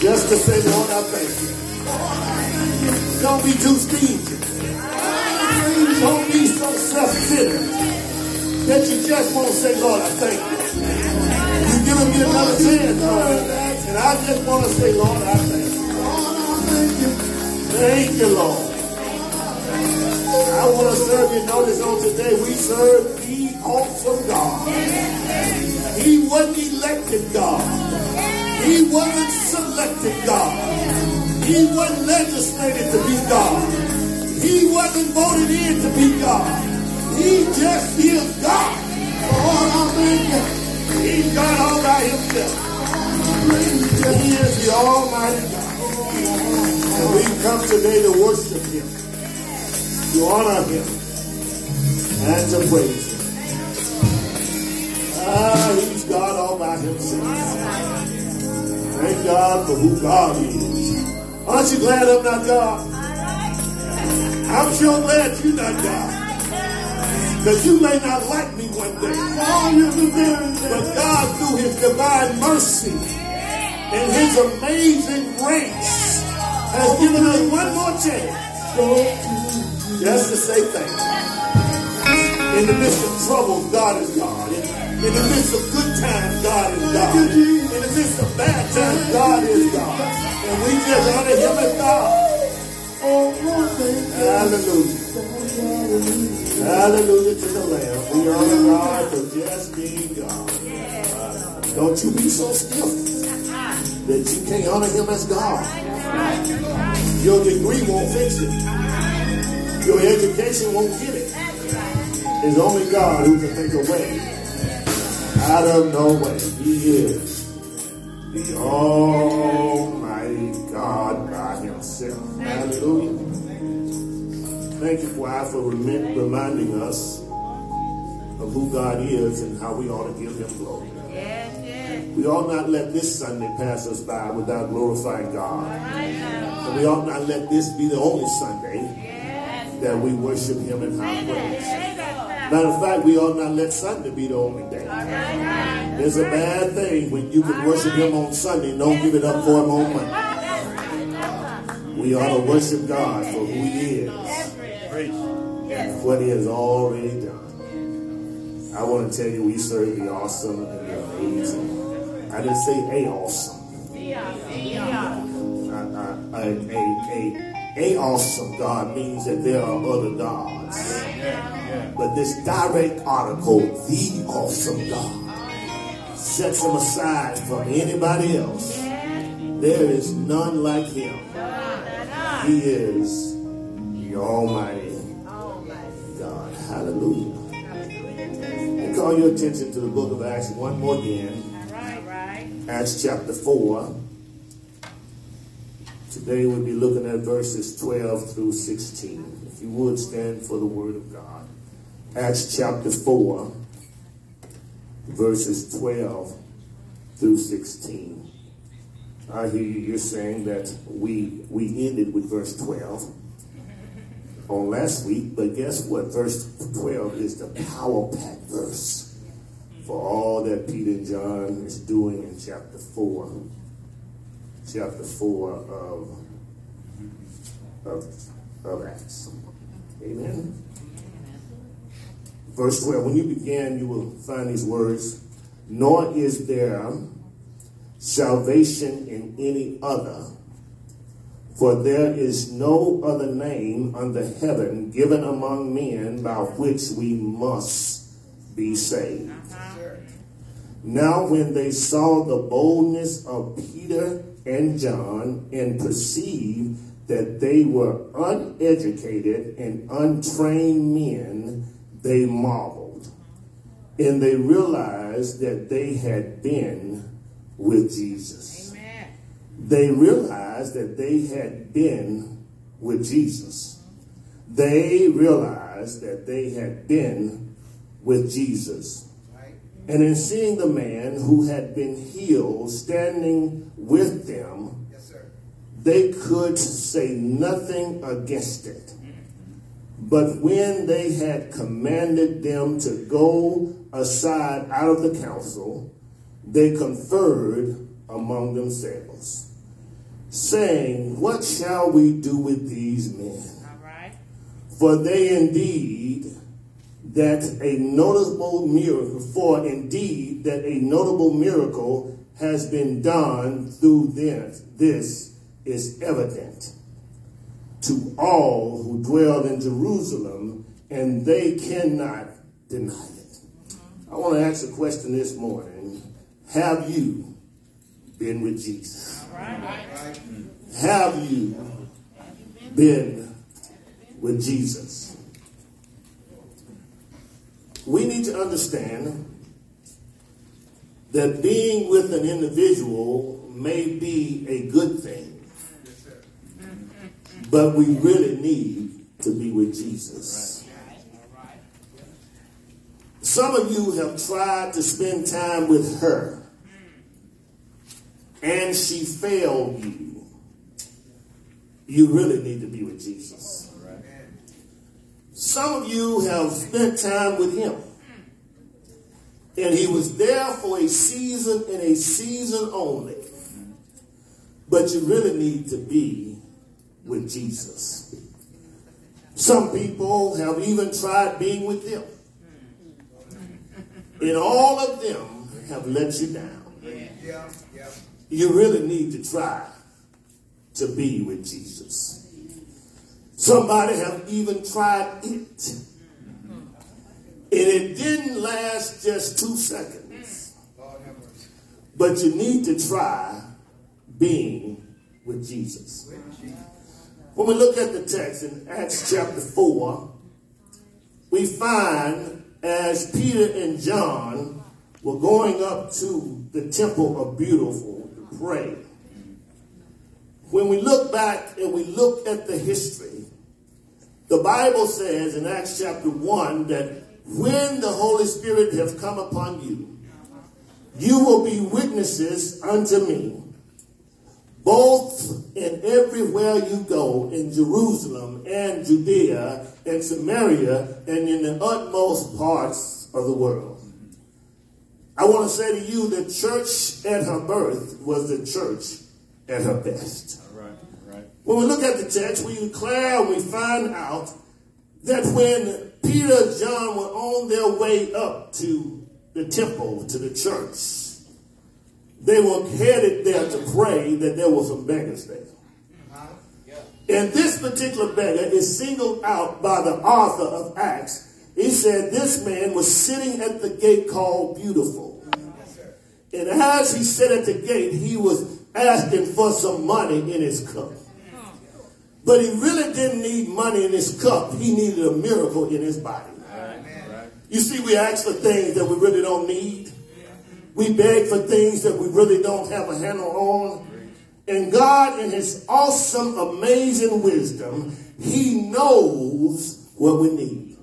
just to say, Lord, I thank you. Don't be too stingy. Don't be so self-centered that you just want to say, Lord, I thank you. You've given me another chance, Lord, and I just want to say, Lord, I thank you. Thank you, Lord. I want to serve you. Notice on today, we serve the awesome God. He wasn't elected God. He wasn't selected God. He wasn't legislated to be God. He wasn't voted in to be God. He just is God. Oh, I mean, he's God all by himself. He is the Almighty God. And We come today to worship Him, to honor Him, and to praise Him. Ah, He's God all by Himself. Thank God for who God is. Aren't you glad I'm not God? I'm sure glad you're not God. Because you may not like me one day. But God, through His divine mercy and His amazing grace, has given us one more chance just to say thank you. In the midst of trouble, God is God. In, the midst of good times, God is God. In the midst of bad times, God is God. And we just honor him as God. Hallelujah. Hallelujah to the Lamb. We honor God for just being God. Don't you be so stiff that you can't honor him as God. Your degree won't fix it. Your education won't get it. It's only God who can make a way out of no way. He is the Almighty God by Himself. Hallelujah. Thank you, Why, for remi- reminding us of who God is and how we ought to give Him glory. We ought not let this Sunday pass us by without glorifying God. And we ought not let this be the only Sunday that we worship Him in high praise. Matter of fact, we ought not let Sunday be the only day. It's a bad thing when you can worship Him on Sunday and don't give it up for Him on Monday. We ought to worship God for who He is and what He has already done. I want to tell you, we serve the awesome and the amazing. I didn't say a awesome. A, a, a, a, a awesome God means that there are other gods. But this direct article, the awesome God, sets him aside from anybody else. There is none like him. He is the Almighty God. Hallelujah. And call your attention to the book of Acts one more again. Acts chapter 4. Today we'll be looking at verses 12 through 16. If you would stand for the word of God. Acts chapter 4, verses 12 through 16. I hear you, you're saying that we we ended with verse 12 on last week, but guess what? Verse 12 is the power pack verse for all that Peter and John is doing in chapter 4. Chapter 4 of, of, of Acts. Amen. Verse 12. When you begin, you will find these words. Nor is there salvation in any other, for there is no other name under heaven given among men by which we must be saved. Uh-huh. Now, when they saw the boldness of Peter and John and perceived that they were uneducated and untrained men, they marveled. And they realized that they had been with Jesus. Amen. They realized that they had been with Jesus. They realized that they had been with Jesus. And in seeing the man who had been healed standing with them, they could say nothing against it. But when they had commanded them to go aside out of the council, they conferred among themselves, saying, What shall we do with these men? Right. For they indeed that a notable miracle, for indeed that a notable miracle has been done through this. This is evident to all who dwell in Jerusalem, and they cannot deny it. I want to ask a question this morning. Have you been with Jesus? Have you been with Jesus? We need to understand that being with an individual may be a good thing, but we really need to be with Jesus. Some of you have tried to spend time with her, and she failed you. You really need to be with Jesus. Some of you have spent time with him. And he was there for a season and a season only. But you really need to be with Jesus. Some people have even tried being with him. And all of them have let you down. You really need to try to be with Jesus. Somebody have even tried it. And it didn't last just two seconds. But you need to try being with Jesus. When we look at the text in Acts chapter 4, we find as Peter and John were going up to the temple of beautiful to pray. When we look back and we look at the history, the Bible says in Acts chapter 1 that when the Holy Spirit has come upon you, you will be witnesses unto me, both in everywhere you go in Jerusalem and Judea and Samaria and in the utmost parts of the world. I want to say to you the church at her birth was the church at her best. When we look at the text, we declare and we find out that when Peter and John were on their way up to the temple, to the church, they were headed there to pray that there were some beggars there. Uh-huh. And this particular beggar is singled out by the author of Acts. He said this man was sitting at the gate called Beautiful. And as he sat at the gate, he was asking for some money in his cup. But he really didn't need money in his cup. He needed a miracle in his body. You see, we ask for things that we really don't need. We beg for things that we really don't have a handle on. And God, in his awesome, amazing wisdom, he knows what we need.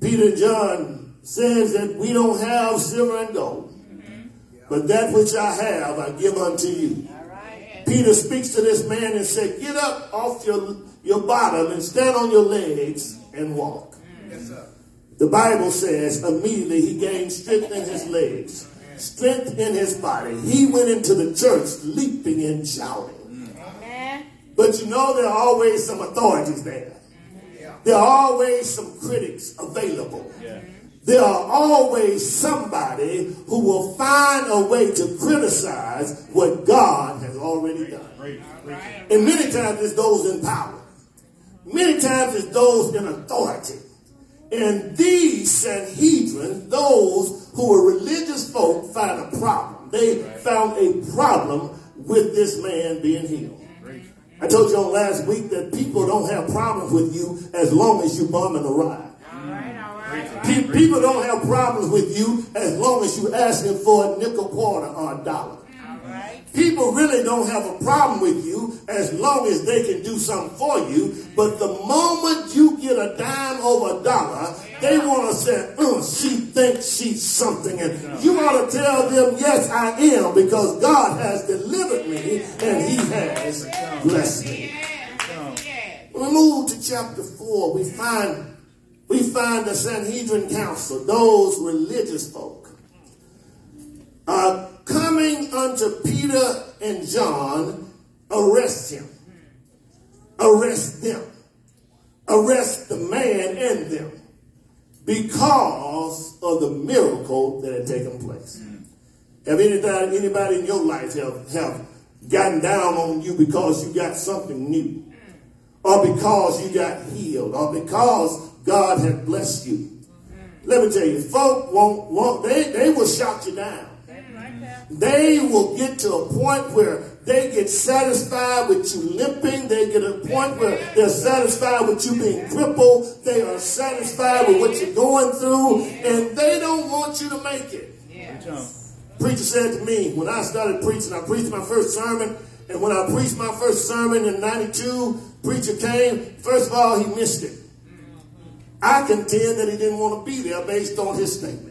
Peter John says that we don't have silver and gold, mm-hmm. but that which I have I give unto you. Peter speaks to this man and said, Get up off your, your bottom and stand on your legs and walk. The Bible says immediately he gained strength in his legs, strength in his body. He went into the church leaping and shouting. But you know, there are always some authorities there. There are always some critics available. There are always somebody who will find a way to criticize what God has already done. And many times it's those in power. Many times it's those in authority. And these Sanhedrin, those who were religious folk, find a problem. They found a problem with this man being healed. I told you on last week that people don't have problems with you as long as you bumming a ride. Pe- People don't have problems with you as long as you ask asking for a nickel quarter or a dollar. People really don't have a problem with you as long as they can do something for you. But the moment you get a dime over a dollar, they want to say, oh, she thinks she's something. And you ought to tell them, yes, I am, because God has delivered me and he has blessed me. Move to chapter 4, we find we find the Sanhedrin Council, those religious folk, are coming unto Peter and John, arrest him. Arrest them. Arrest the man and them because of the miracle that had taken place. Have anybody, anybody in your life have, have gotten down on you because you got something new? Or because you got healed? Or because God had blessed you? Let me tell you, folk won't, won't they, they will shout you down. They will get to a point where they get satisfied with you limping. They get a point where they're satisfied with you being crippled. They are satisfied with what you're going through, and they don't want you to make it. Preacher said to me when I started preaching, I preached my first sermon, and when I preached my first sermon in 92, preacher came. First of all, he missed it. I contend that he didn't want to be there based on his statement.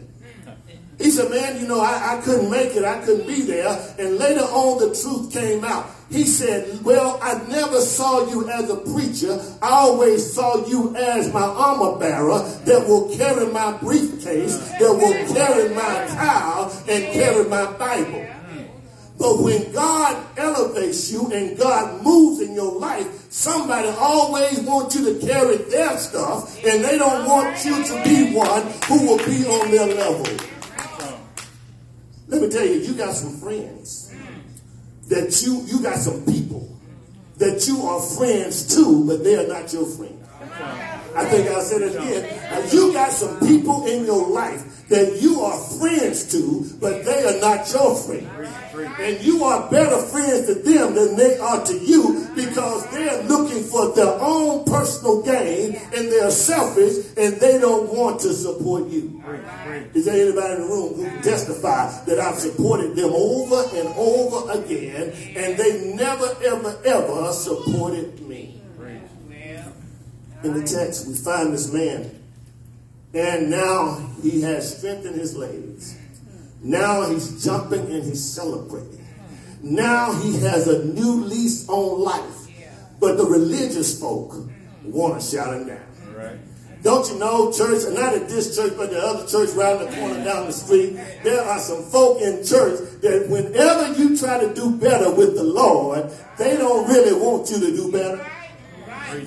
He said, man, you know, I, I couldn't make it. I couldn't be there. And later on, the truth came out. He said, well, I never saw you as a preacher. I always saw you as my armor bearer that will carry my briefcase, that will carry my towel and carry my Bible. But when God elevates you and God moves in your life, somebody always wants you to carry their stuff and they don't want you to be one who will be on their level. Let me tell you, you got some friends that you, you got some people that you are friends to, but they are not your friend. I think I said it again. you got some people in your life that you are friends to, but they are not your friend. And you are better friends to them than they are to you because they're looking for their own personal gain and they're selfish and they don't want to support you. Is there anybody in the room who can testify that I've supported them over and over again and they never, ever, ever supported me? In the text, we find this man and now he has strengthened his legs. Now he's jumping and he's celebrating. Now he has a new lease on life. But the religious folk want to shout him down. Don't you know, church, and not at this church, but the other church around the corner down the street, there are some folk in church that whenever you try to do better with the Lord, they don't really want you to do better.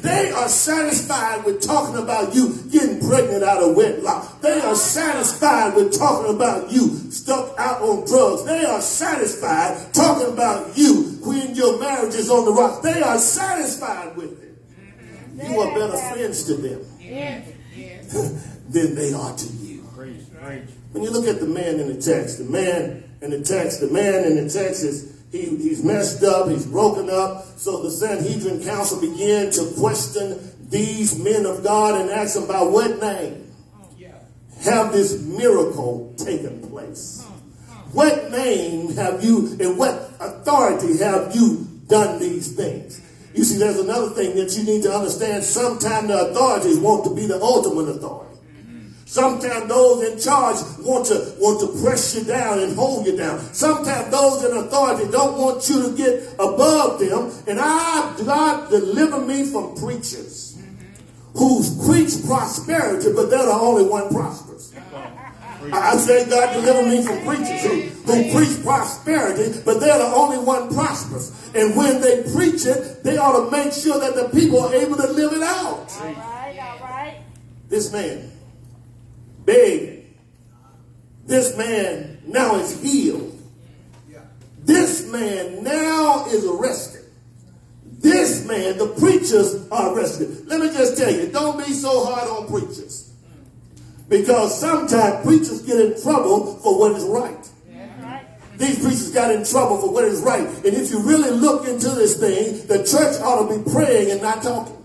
They are satisfied with talking about you getting pregnant out of wedlock. They are satisfied with talking about you stuck out on drugs. They are satisfied talking about you when your marriage is on the rocks. They are satisfied with it. You are better friends to them than they are to you. When you look at the man in the text, the man in the text, the man in the text is he, he's messed up, he's broken up. So the Sanhedrin council began to question these men of God and ask them by what name have this miracle taken place? What name have you and what authority have you done these things? You see, there's another thing that you need to understand. Sometimes the authorities want to be the ultimate authority. Sometimes those in charge want to want to press you down and hold you down. Sometimes those in authority don't want you to get above them. And I, God, deliver me from preachers who preach prosperity, but they're the only one prosperous. I say, God, deliver me from preachers who, who preach prosperity, but they're the only one prosperous. And when they preach it, they ought to make sure that the people are able to live it out. All right, all right. This man begging. This man now is healed. This man now is arrested. This man, the preachers are arrested. Let me just tell you, don't be so hard on preachers. Because sometimes preachers get in trouble for what is right. These preachers got in trouble for what is right. And if you really look into this thing, the church ought to be praying and not talking.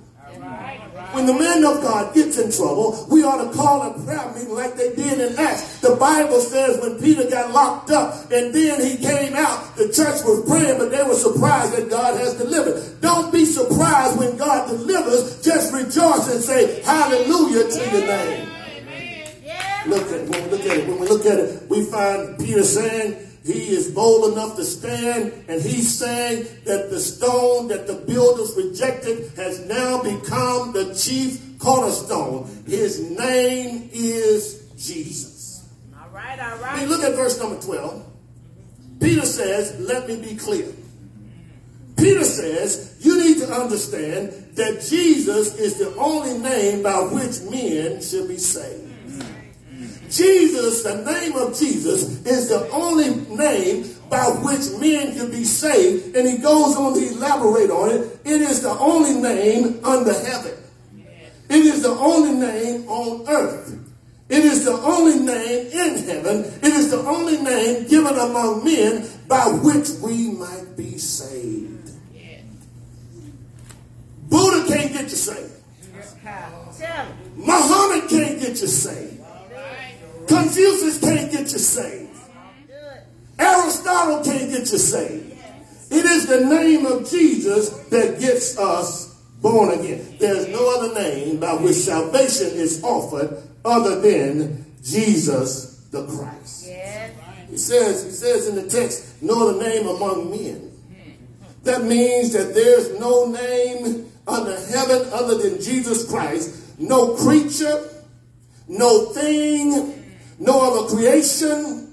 When the man of God gets in trouble, we ought to call a prayer meeting like they did in Acts. The Bible says when Peter got locked up and then he came out, the church was praying, but they were surprised that God has delivered. Don't be surprised when God delivers. Just rejoice and say, Hallelujah to your name. Look at when we look at it. When we look at it, we find Peter saying, he is bold enough to stand and he's saying that the stone that the builders rejected has now become the chief cornerstone. His name is Jesus. All right, all right. Hey, look at verse number 12. Peter says, let me be clear. Peter says, you need to understand that Jesus is the only name by which men should be saved. Jesus, the name of Jesus, is the only name by which men can be saved. And he goes on to elaborate on it. It is the only name under heaven. It is the only name on earth. It is the only name in heaven. It is the only name given among men by which we might be saved. Buddha can't get you saved. Muhammad can't get you saved. Confucius can't get you saved. Aristotle can't get you saved. It is the name of Jesus that gets us born again. There's no other name by which salvation is offered other than Jesus the Christ. He says, he says in the text, no other name among men. That means that there's no name under heaven other than Jesus Christ. No creature, no thing, no other creation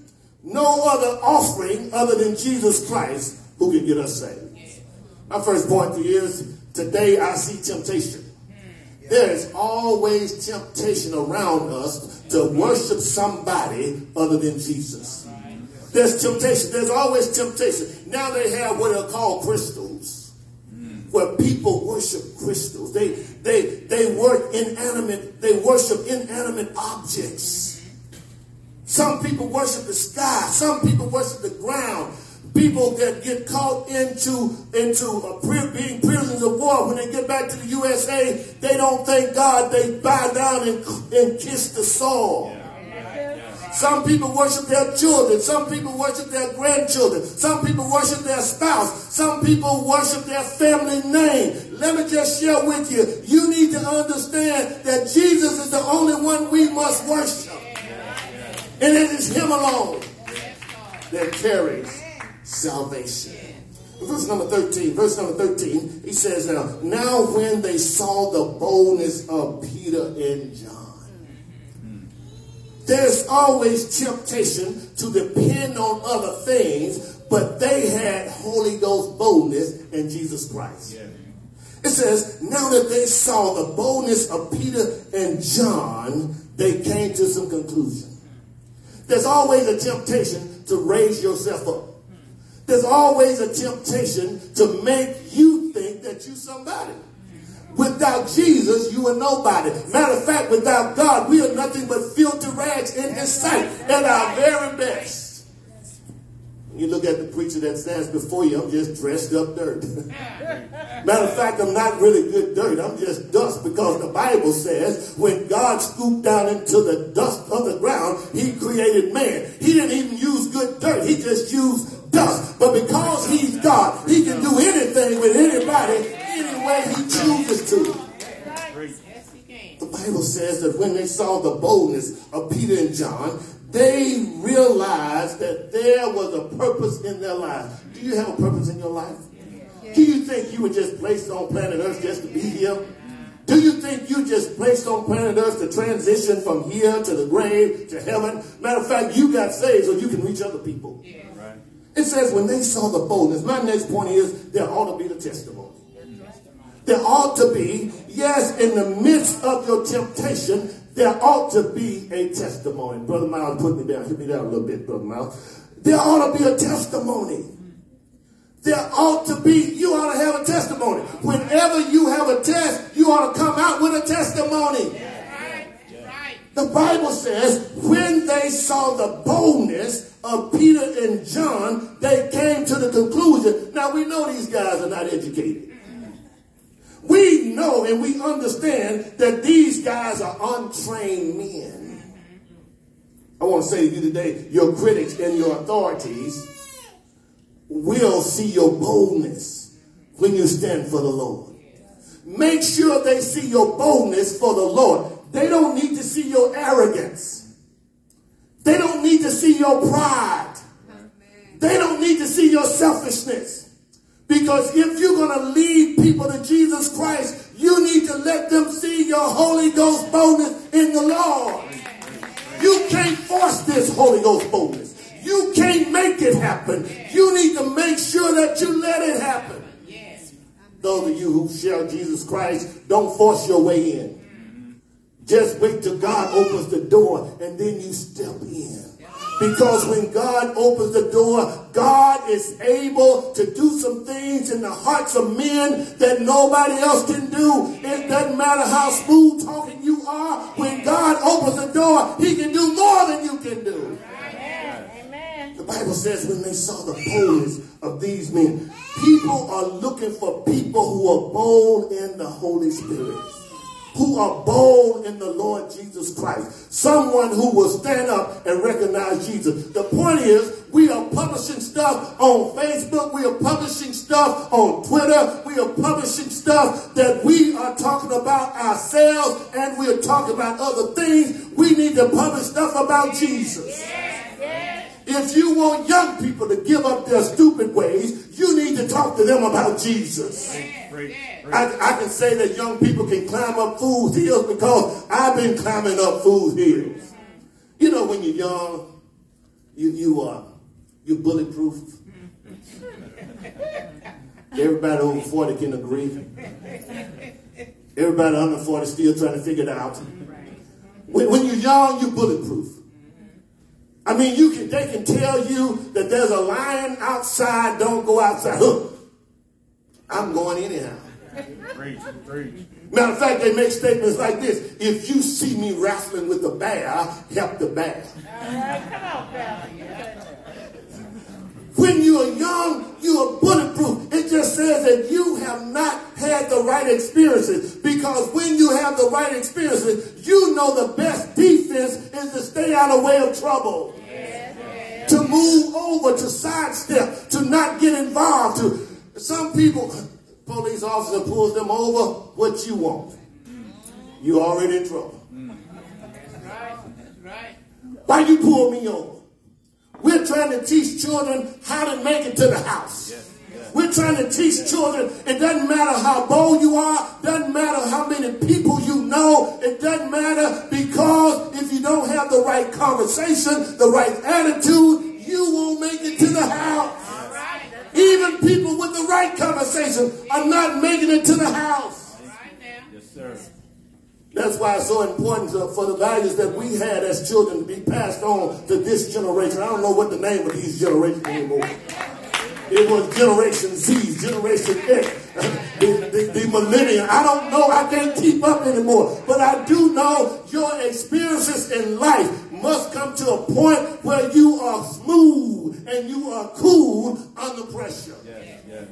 no other offering other than Jesus Christ who can get us saved. My first point to you is today I see temptation. There is always temptation around us to worship somebody other than Jesus. There's temptation. There's always temptation. Now they have what are called crystals, where people worship crystals. They they they work inanimate. They worship inanimate objects. Some people worship the sky. Some people worship the ground people that get caught into into a, being prisoners of war when they get back to the USA, they don't thank God. They bow down and, and kiss the soil. Some people worship their children. Some people worship their grandchildren. Some people worship their spouse. Some people worship their family name. Let me just share with you. You need to understand that Jesus is the only one we must worship. And it is Him alone that carries salvation. Verse number 13, verse number 13, he says now, now when they saw the boldness of Peter and John, there's always temptation to depend on other things, but they had Holy Ghost boldness in Jesus Christ. Yeah. It says, now that they saw the boldness of Peter and John, they came to some conclusion. There's always a temptation to raise yourself up. There's always a temptation to make you think that you're somebody. Without Jesus, you are nobody. Matter of fact, without God, we are nothing but filthy rags in His sight at our very best. You look at the preacher that stands before you, I'm just dressed up dirt. Matter of fact, I'm not really good dirt. I'm just dust because the Bible says when God scooped down into the dust of the ground, he created man. He didn't even use good dirt. He just used dust. But because he's God, he can do anything with anybody any way he chooses to. The Bible says that when they saw the boldness of Peter and John, they realized that there was a purpose in their lives. Do you have a purpose in your life? Do you think you were just placed on planet Earth just to be here? Do you think you just placed on planet Earth to transition from here to the grave to heaven? Matter of fact, you got saved so you can reach other people. It says when they saw the boldness, my next point is there ought to be the testimony. There ought to be, yes, in the midst of your temptation, there ought to be a testimony. Brother Miles, put me down. Hit me down a little bit, Brother Miles. There ought to be a testimony. There ought to be, you ought to have a testimony. Whenever you have a test, you ought to come out with a testimony. The Bible says when they saw the boldness of Peter and John, they came to the conclusion. Now we know these guys are not educated. We know and we understand that these guys are untrained men. I want to say to you today, your critics and your authorities will see your boldness when you stand for the Lord. Make sure they see your boldness for the Lord. They don't need to see your arrogance. They don't need to see your pride. They don't need to see your selfishness. Because if you're going to lead people to Jesus Christ, you need to let them see your Holy Ghost boldness in the Lord. You can't force this Holy Ghost boldness. You can't make it happen. You need to make sure that you let it happen. Those of you who share Jesus Christ, don't force your way in. Just wait till God opens the door and then you step in. Because when God opens the door, God is able to do some things in the hearts of men that nobody else can do. It doesn't matter how smooth talking you are. When God opens the door, he can do more than you can do. Amen. The Bible says when they saw the boldness of these men, people are looking for people who are bold in the Holy Spirit who are bold in the Lord Jesus Christ. Someone who will stand up and recognize Jesus. The point is, we are publishing stuff on Facebook. We are publishing stuff on Twitter. We are publishing stuff that we are talking about ourselves and we are talking about other things. We need to publish stuff about Jesus. If you want young people to give up their stupid ways, you need to talk to them about Jesus. I, I can say that young people can climb up fool's hills because I've been climbing up fool's hills. You know, when you're young, you you uh you bulletproof. Everybody over 40 can agree. Everybody under 40 still trying to figure it out. When, when you're young, you're bulletproof. I mean, you can they can tell you that there's a lion outside, don't go outside. Huh. I'm going anyhow. Matter of fact, they make statements like this. If you see me wrestling with a bear, help the bear. When you are young, you are bulletproof. It just says that you have not had the right experiences. Because when you have the right experiences, you know the best defense is to stay out of the way of trouble. To move over, to sidestep, to not get involved. To some people, police officer pulls them over, what you want? You already in trouble. Mm. Right. Right. Why you pull me over? We're trying to teach children how to make it to the house. Yes. We're trying to teach children it doesn't matter how bold you are, doesn't matter how many people you know, it doesn't matter because if you don't have the right conversation, the right attitude, you won't make it to the house. Even people with the right conversation are not making it to the house. Yes, sir. That's why it's so important to, for the values that we had as children to be passed on to this generation. I don't know what the name of these generations anymore. It was Generation Z, Generation X, the, the, the, millennium. I don't know. I can't keep up anymore. But I do know your experiences in life must come to a point where you are smooth and you are cool under pressure. Yes, yes.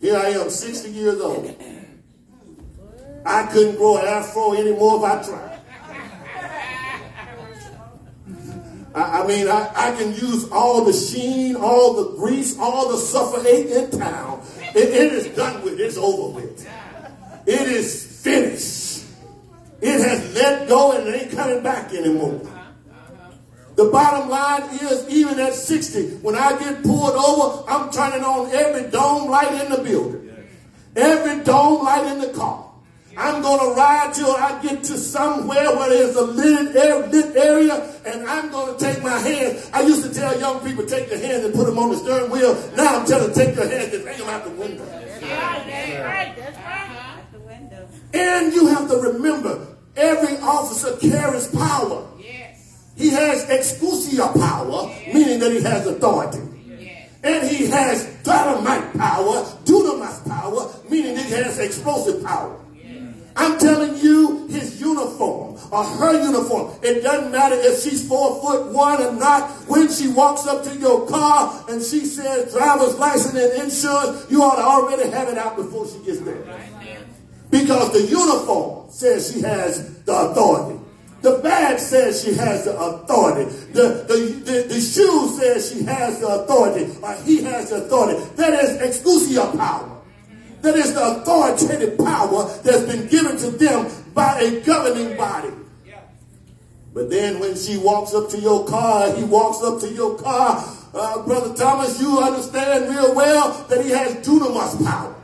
Here I am, 60 years old. I couldn't grow an afro anymore if I tried. I, mean, I, I, can use all the sheen, all the grease, all the suffering in town. It, it is done with. It's over with. It is finished. It has let go and it ain't coming back anymore. The bottom line is, even at 60, when I get pulled over, I'm turning on every dome light in the building, every dome light in the car. I'm going to ride till I get to somewhere where there's a lit, lit area, and I'm going to take my hand. I used to tell young people, take your hand and put them on the steering wheel. Now I'm telling them, take your hand and hang them out the window. That's right. Out the window. And you have to remember, every officer carries power. Yes. He has exousia power, yes. meaning that he has authority. Yes. And he has dynamite power, dunamis power, meaning that he has explosive power. I'm telling you, his uniform or her uniform. It doesn't matter if she's four foot one or not. When she walks up to your car and she says driver's license and insurance, you ought to already have it out before she gets there. Because the uniform says she has the authority. The badge says she has the authority. The, the, the, the shoe says she has the authority or he has the authority. That is exclusive power. That is the authoritative power that's been given to them by a governing body. But then when she walks up to your car, he walks up to your car, uh, Brother Thomas, you understand real well that he has dunamis power.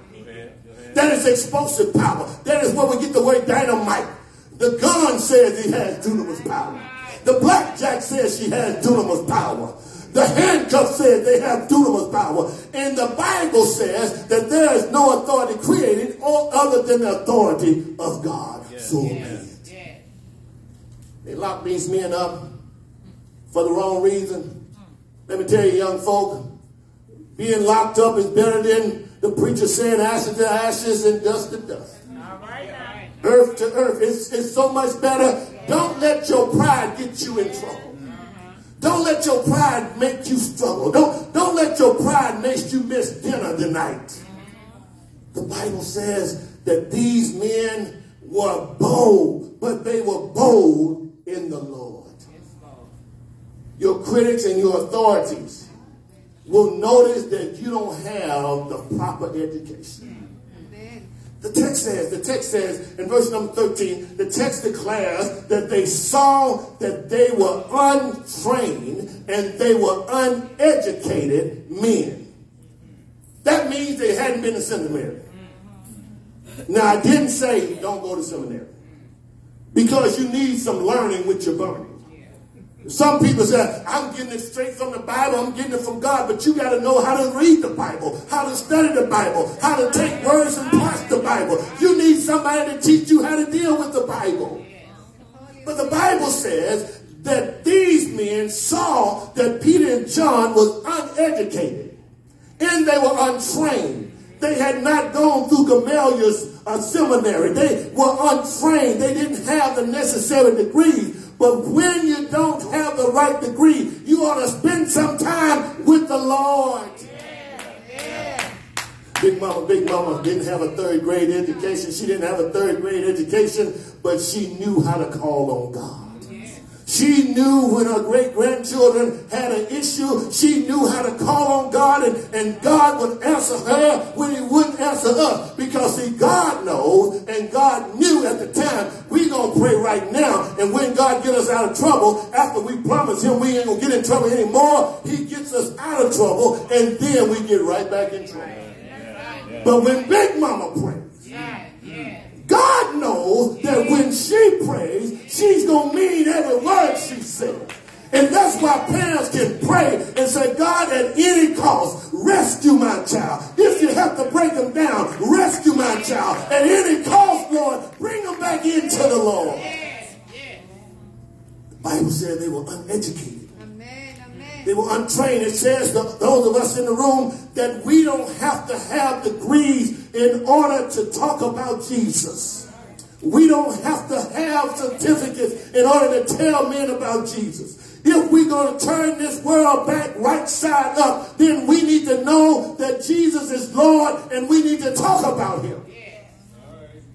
That is explosive power. That is where we get the word dynamite. The gun says he has dunamis power. The blackjack says she has dunamis power. The handcuff says they have dunamis power. And the Bible says that there is no authority created or other than the authority of God. Yes. So yes. Yes. They lock these men up for the wrong reason. Let me tell you, young folk, being locked up is better than the preacher saying ashes to ashes and dust to dust. Earth to earth. It's, it's so much better. Don't let your pride get you in trouble. Don't let your pride make you struggle. Don't, don't let your pride make you miss dinner tonight. The Bible says that these men were bold, but they were bold in the Lord. Your critics and your authorities will notice that you don't have the proper education. The text says, the text says in verse number 13, the text declares that they saw that they were untrained and they were uneducated men. That means they hadn't been to seminary. Now, I didn't say don't go to seminary because you need some learning with your burning. Some people say, I'm getting it straight from the Bible, I'm getting it from God, but you got to know how to read the Bible, how to study the Bible, how to take words and parse the Bible. You need somebody to teach you how to deal with the Bible. But the Bible says that these men saw that Peter and John was uneducated and they were untrained. They had not gone through Gamaliel's uh, seminary. They were untrained. They didn't have the necessary degrees. But when you don't have right degree, you ought to spend some time with the Lord. Big Mama, Big Mama didn't have a third grade education. She didn't have a third grade education, but she knew how to call on God. She knew when her great grandchildren had an issue, she knew how to call on God, and, and God would answer her when He wouldn't answer us. Because, see, God knows, and God knew at the time, we going to pray right now. And when God get us out of trouble, after we promise Him we ain't going to get in trouble anymore, He gets us out of trouble, and then we get right back in trouble. But when Big Mama prays, God knows that when she prays, she's going to mean every word she says. And that's why parents can pray and say, God, at any cost, rescue my child. If you have to break them down, rescue my child. At any cost, Lord, bring them back into the Lord. The Bible said they were uneducated. They were untrained. It says, those of us in the room, that we don't have to have degrees in order to talk about Jesus. We don't have to have certificates in order to tell men about Jesus. If we're going to turn this world back right side up, then we need to know that Jesus is Lord and we need to talk about him.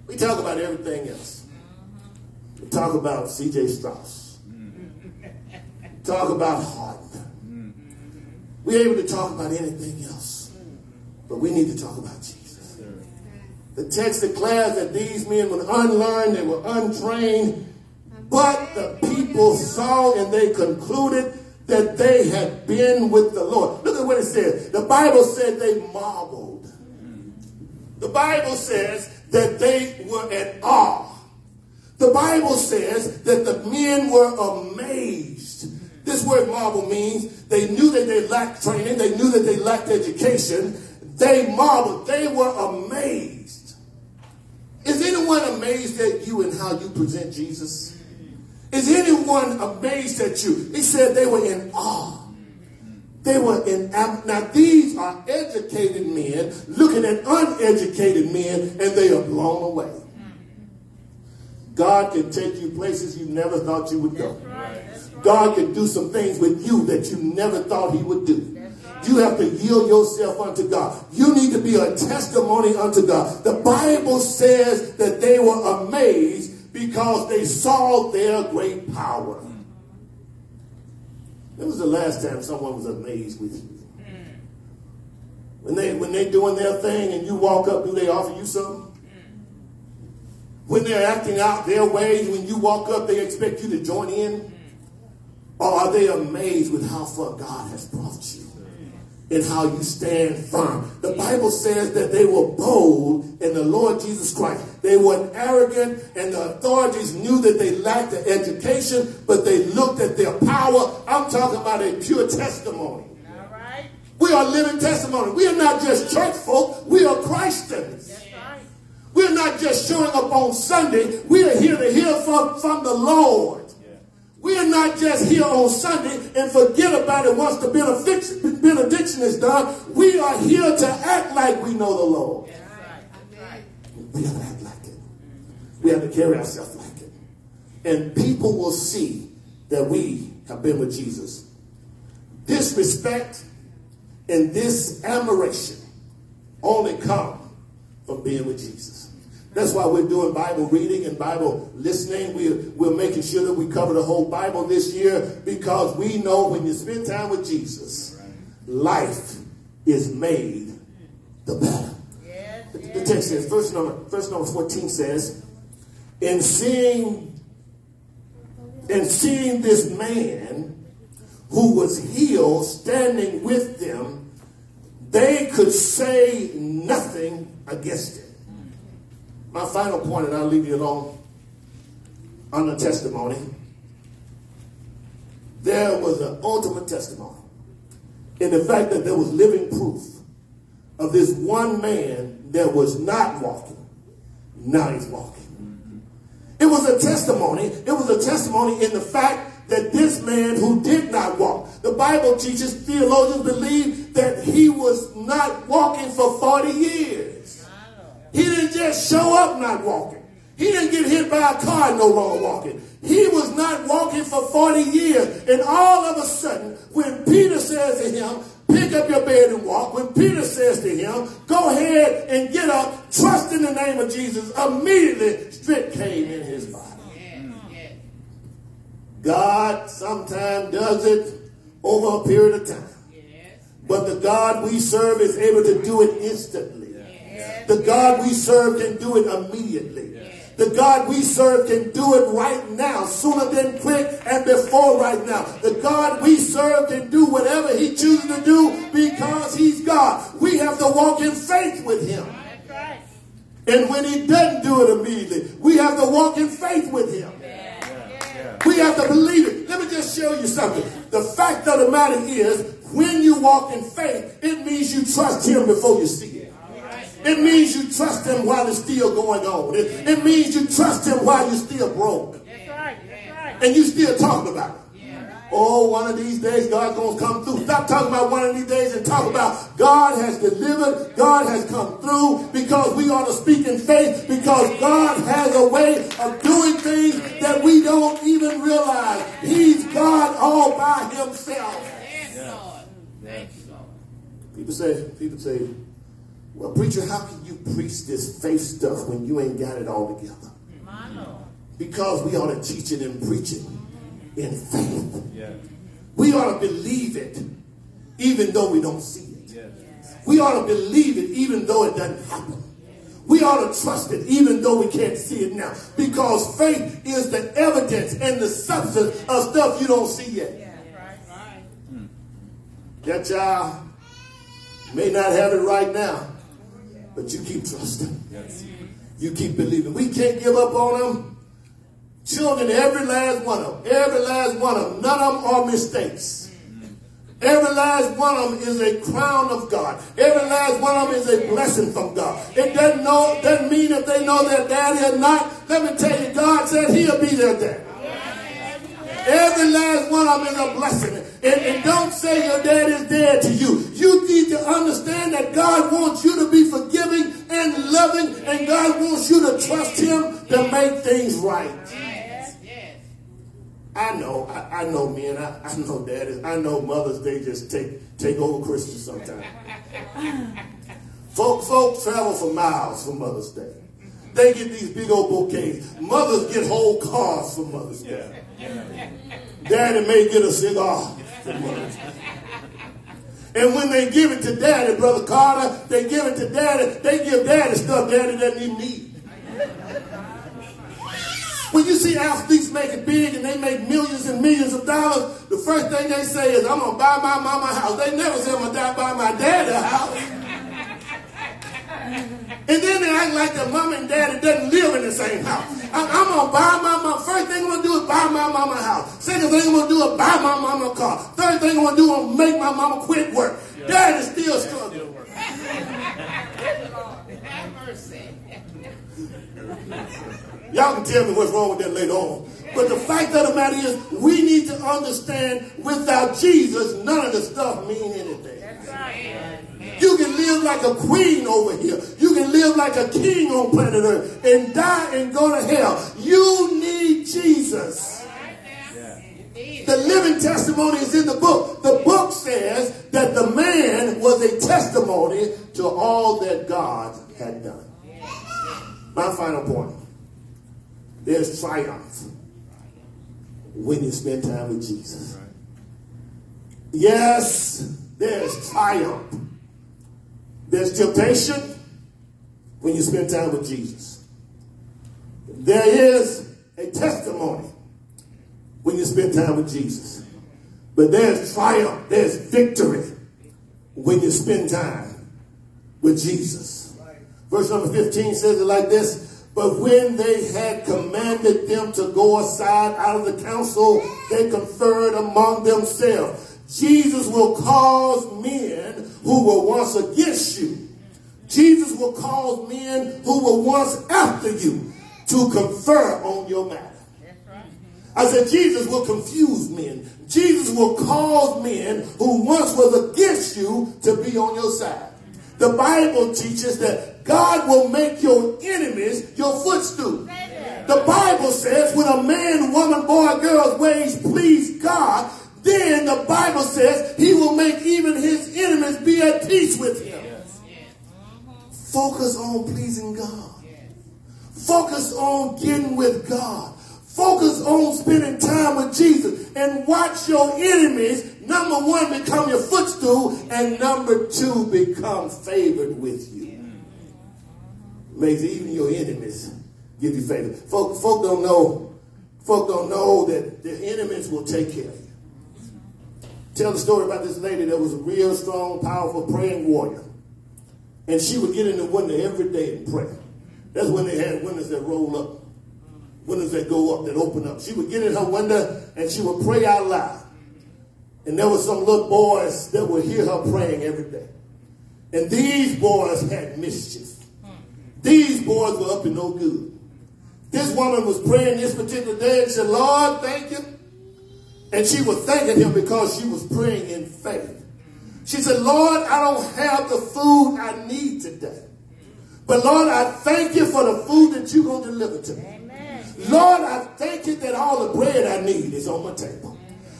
We talk about everything else. We talk about C.J. Stroud. talk about. We're able to talk about anything else. But we need to talk about Jesus. The text declares that these men were unlearned, they were untrained, but the people saw and they concluded that they had been with the Lord. Look at what it says. The Bible said they marveled. The Bible says that they were at awe. The Bible says that the men were amazed. This word marvel means they knew that they lacked training, they knew that they lacked education. They marveled, they were amazed. Is anyone amazed at you and how you present Jesus? Is anyone amazed at you? He said they were in awe. They were in now these are educated men looking at uneducated men and they are blown away. God can take you places you never thought you would go. God can do some things with you that you never thought he would do. You have to yield yourself unto God. You need to be a testimony unto God. The Bible says that they were amazed because they saw their great power. When was the last time someone was amazed with you? When they when they doing their thing and you walk up, do they offer you something? When they're acting out their ways, when you walk up, they expect you to join in? Or are they amazed with how far God has brought you? And how you stand firm. The Bible says that they were bold in the Lord Jesus Christ. They weren't arrogant, and the authorities knew that they lacked the education, but they looked at their power. I'm talking about a pure testimony. We are living testimony. We are not just church folk, we are Christians. We're not just showing up on Sunday. We are here to hear from, from the Lord. We are not just here on Sunday and forget about it once the benediction, is done. We are here to act like we know the Lord. We have to act like it. We have to carry ourselves like it. And people will see that we have been with Jesus. This respect and this admiration only come from being with Jesus. That's why we're doing Bible reading and Bible listening. We're, we're making sure that we cover the whole Bible this year because we know when you spend time with Jesus, life is made the better. The, the text says, verse number, verse number 14 says, in seeing, in seeing this man who was healed standing with them, they could say nothing against it. My final point, and I'll leave you alone on the testimony. there was an ultimate testimony in the fact that there was living proof of this one man that was not walking. Now he's walking. It was a testimony. It was a testimony in the fact that this man who did not walk, the Bible teaches, theologians believe that he was not walking for 40 years. He didn't just show up not walking. He didn't get hit by a car no longer walking. He was not walking for 40 years. And all of a sudden, when Peter says to him, pick up your bed and walk, when Peter says to him, go ahead and get up, trust in the name of Jesus, immediately strength came in his body. God sometimes does it over a period of time. But the God we serve is able to do it instantly. The God we serve can do it immediately. The God we serve can do it right now, sooner than quick and before right now. The God we serve can do whatever he chooses to do because he's God. We have to walk in faith with him. And when he doesn't do it immediately, we have to walk in faith with him. We have to believe it. Let me just show you something. The fact of the matter is, when you walk in faith, it means you trust him before you see it. It means you trust him while it's still going on. It, it means you trust him while you're still broke. And you still talking about it. Oh, one of these days God's going to come through. Stop talking about one of these days and talk about God has delivered, God has come through because we ought to speak in faith because God has a way of doing things that we don't even realize. He's God all by himself. Thank you, God. People say, people say, well, preacher, how can you preach this faith stuff when you ain't got it all together? Because we ought to teach it and preach it in faith. Yeah. We ought to believe it even though we don't see it. Yeah. We ought to believe it even though it doesn't happen. We ought to trust it even though we can't see it now. Because faith is the evidence and the substance of stuff you don't see yet. That child may not have it right now, but you keep trusting. Yes. You keep believing. We can't give up on them. Children, every last one of them, every last one of them, none of them are mistakes. Every last one of them is a crown of God. Every last one of them is a blessing from God. It doesn't know, doesn't mean if they know their daddy or not. Let me tell you, God said he'll be their daddy. Every last one of them is a blessing. And, and don't say your dad is dead to you. You need to understand that God wants you to be forgiving and loving, and God wants you to trust him to make things right. I know, I, I know men, I, I know daddies, I know mothers, they just take take over Christmas sometimes. folk, folk travel for miles for Mother's Day. They get these big old bouquets. Mothers get whole cars for Mother's Day. Daddy may get a cigar. And when they give it to daddy, Brother Carter, they give it to daddy, they give daddy stuff daddy doesn't even need. When you see athletes make it big and they make millions and millions of dollars, the first thing they say is, I'm going to buy my mama a house. They never say, I'm going to buy my daddy a house. And then they act like their mom and daddy doesn't live in the same house. I'm, I'm going to buy my mama. First thing I'm going to do is buy my mama a house. Second thing I'm going to do is buy my mama a car. Third thing I'm going to do is make my mama quit work. Yeah. Daddy's still struggling. Y'all can tell me what's wrong with that later on. But the fact of the matter is, we need to understand without Jesus, none of the stuff mean anything. You can live like a queen over here. You can live like a king on planet Earth and die and go to hell. You need Jesus. The living testimony is in the book. The book says that the man was a testimony to all that God had done. My final point. There's triumph when you spend time with Jesus. Yes, there's triumph. There's temptation when you spend time with Jesus. There is a testimony when you spend time with Jesus. But there's triumph, there's victory when you spend time with Jesus. Verse number 15 says it like this But when they had commanded them to go aside out of the council, they conferred among themselves. Jesus will cause men who were once against you. Jesus will cause men who were once after you to confer on your matter. I said, Jesus will confuse men. Jesus will cause men who once was against you to be on your side. The Bible teaches that God will make your enemies your footstool. The Bible says when a man, woman, boy, girl's ways please God, then the Bible says he will make even his enemies be at peace with him. Focus on pleasing God. Focus on getting with God. Focus on spending time with Jesus and watch your enemies, number one, become your footstool, and number two, become favored with you. Makes even your enemies give you favor. Folk, folk don't know, folk don't know that the enemies will take care of you. Tell the story about this lady that was a real strong, powerful praying warrior. And she would get in the window every day and pray. That's when they had windows that roll up windows that go up, that open up. She would get in her window and she would pray out loud. And there were some little boys that would hear her praying every day. And these boys had mischief. These boys were up to no good. This woman was praying this particular day and said, Lord, thank you. And she was thanking him because she was praying in faith. She said, Lord, I don't have the food I need today. But Lord, I thank you for the food that you're going to deliver to me. Lord, I thank you that all the bread I need is on my table.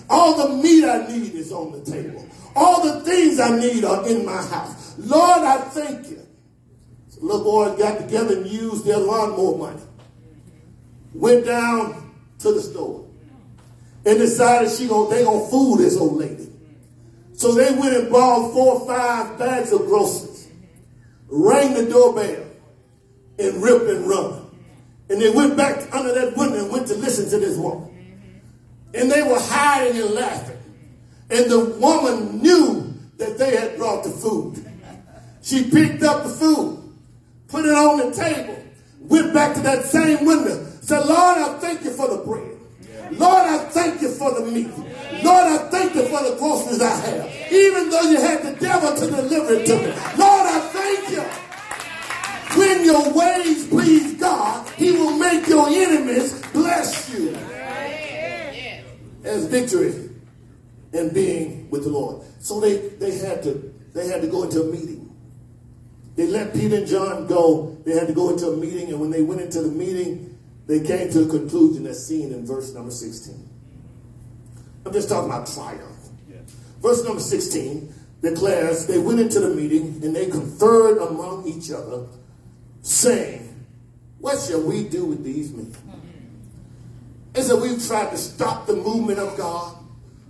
All the meat I need is on the table. All the things I need are in my house. Lord, I thank you. So little boy got together and used their lawnmower money. Went down to the store and decided she gonna, they gonna fool this old lady. So they went and bought four or five bags of groceries, rang the doorbell, and ripped and run. And they went back under that window and went to listen to this woman. And they were hiding and laughing. And the woman knew that they had brought the food. She picked up the food, put it on the table, went back to that same window, said, Lord, I thank you for the bread. Lord, I thank you for the meat. Lord, I thank you for the groceries I have. Even though you had the devil to deliver it to me. Lord, I thank you. When your ways please God, he will make your enemies bless you. As victory and being with the Lord. So they, they had to they had to go into a meeting. They let Peter and John go. They had to go into a meeting, and when they went into the meeting, they came to a conclusion that's seen in verse number 16. I'm just talking about triumph. Verse number 16 declares they went into the meeting and they conferred among each other saying, What shall we do with these men? And so we've tried to stop the movement of God.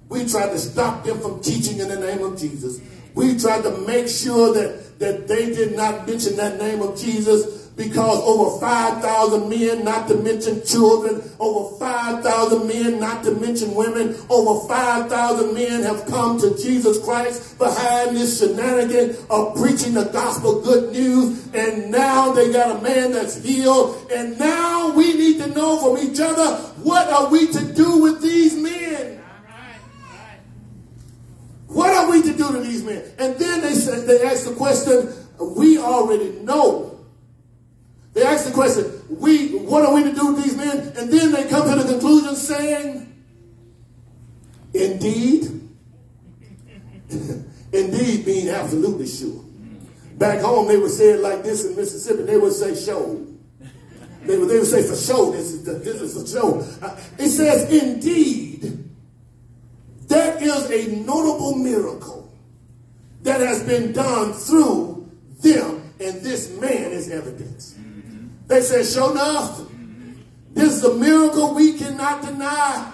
We tried to stop them from teaching in the name of Jesus. We tried to make sure that, that they did not mention that name of Jesus because over 5,000 men, not to mention children, over 5,000 men, not to mention women, over 5,000 men have come to Jesus Christ behind this shenanigan of preaching the gospel good news. And now they got a man that's healed. And now we need to know from each other, what are we to do with these men? What are we to do to these men? And then they said, they asked the question, we already know they ask the question, we, what are we to do with these men? And then they come to the conclusion saying, indeed, indeed being absolutely sure. Back home, they would say it like this in Mississippi. They would say, show. They would, they would say, for sure, this is, the, this is for sure. Uh, it says, indeed, that is a notable miracle that has been done through them, and this man is evidence. They said, show enough. This is a miracle we cannot deny.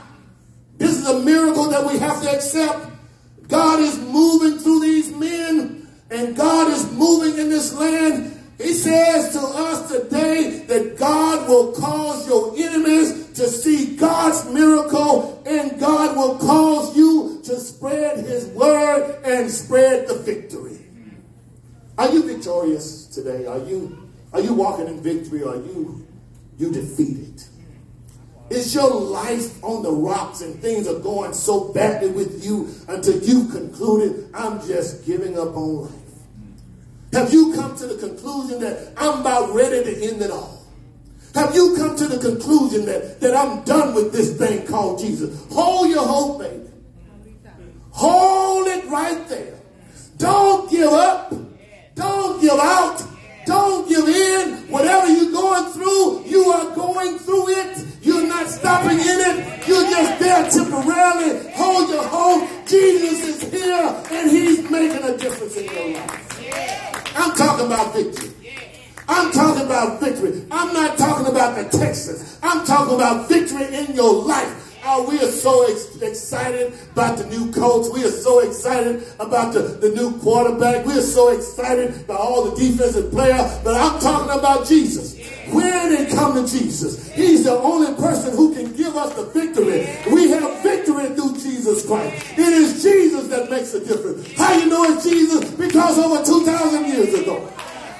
This is a miracle that we have to accept. God is moving through these men and God is moving in this land. He says to us today that God will cause your enemies to see God's miracle and God will cause you to spread his word and spread the victory. Are you victorious today? Are you are you walking in victory? Or are you you defeated? Is your life on the rocks and things are going so badly with you until you concluded, I'm just giving up on life? Have you come to the conclusion that I'm about ready to end it all? Have you come to the conclusion that, that I'm done with this thing called Jesus? Hold your hope, baby. Hold it right there. Don't give up. Don't give out. Whatever you're going through, you are going through it. You're not stopping in it. You're just there temporarily. Hold your hope. Jesus is here and he's making a difference in your life. I'm talking about victory. I'm talking about victory. I'm not talking about the Texans. I'm talking about victory in your life. Oh, we are so ex- excited about the new coach. We are so excited about the, the new quarterback. We are so excited about all the defensive players. But I'm talking about Jesus. When it come to Jesus, He's the only person who can give us the victory. We have victory through Jesus Christ. It is Jesus that makes a difference. How you know it's Jesus? Because over 2,000 years ago,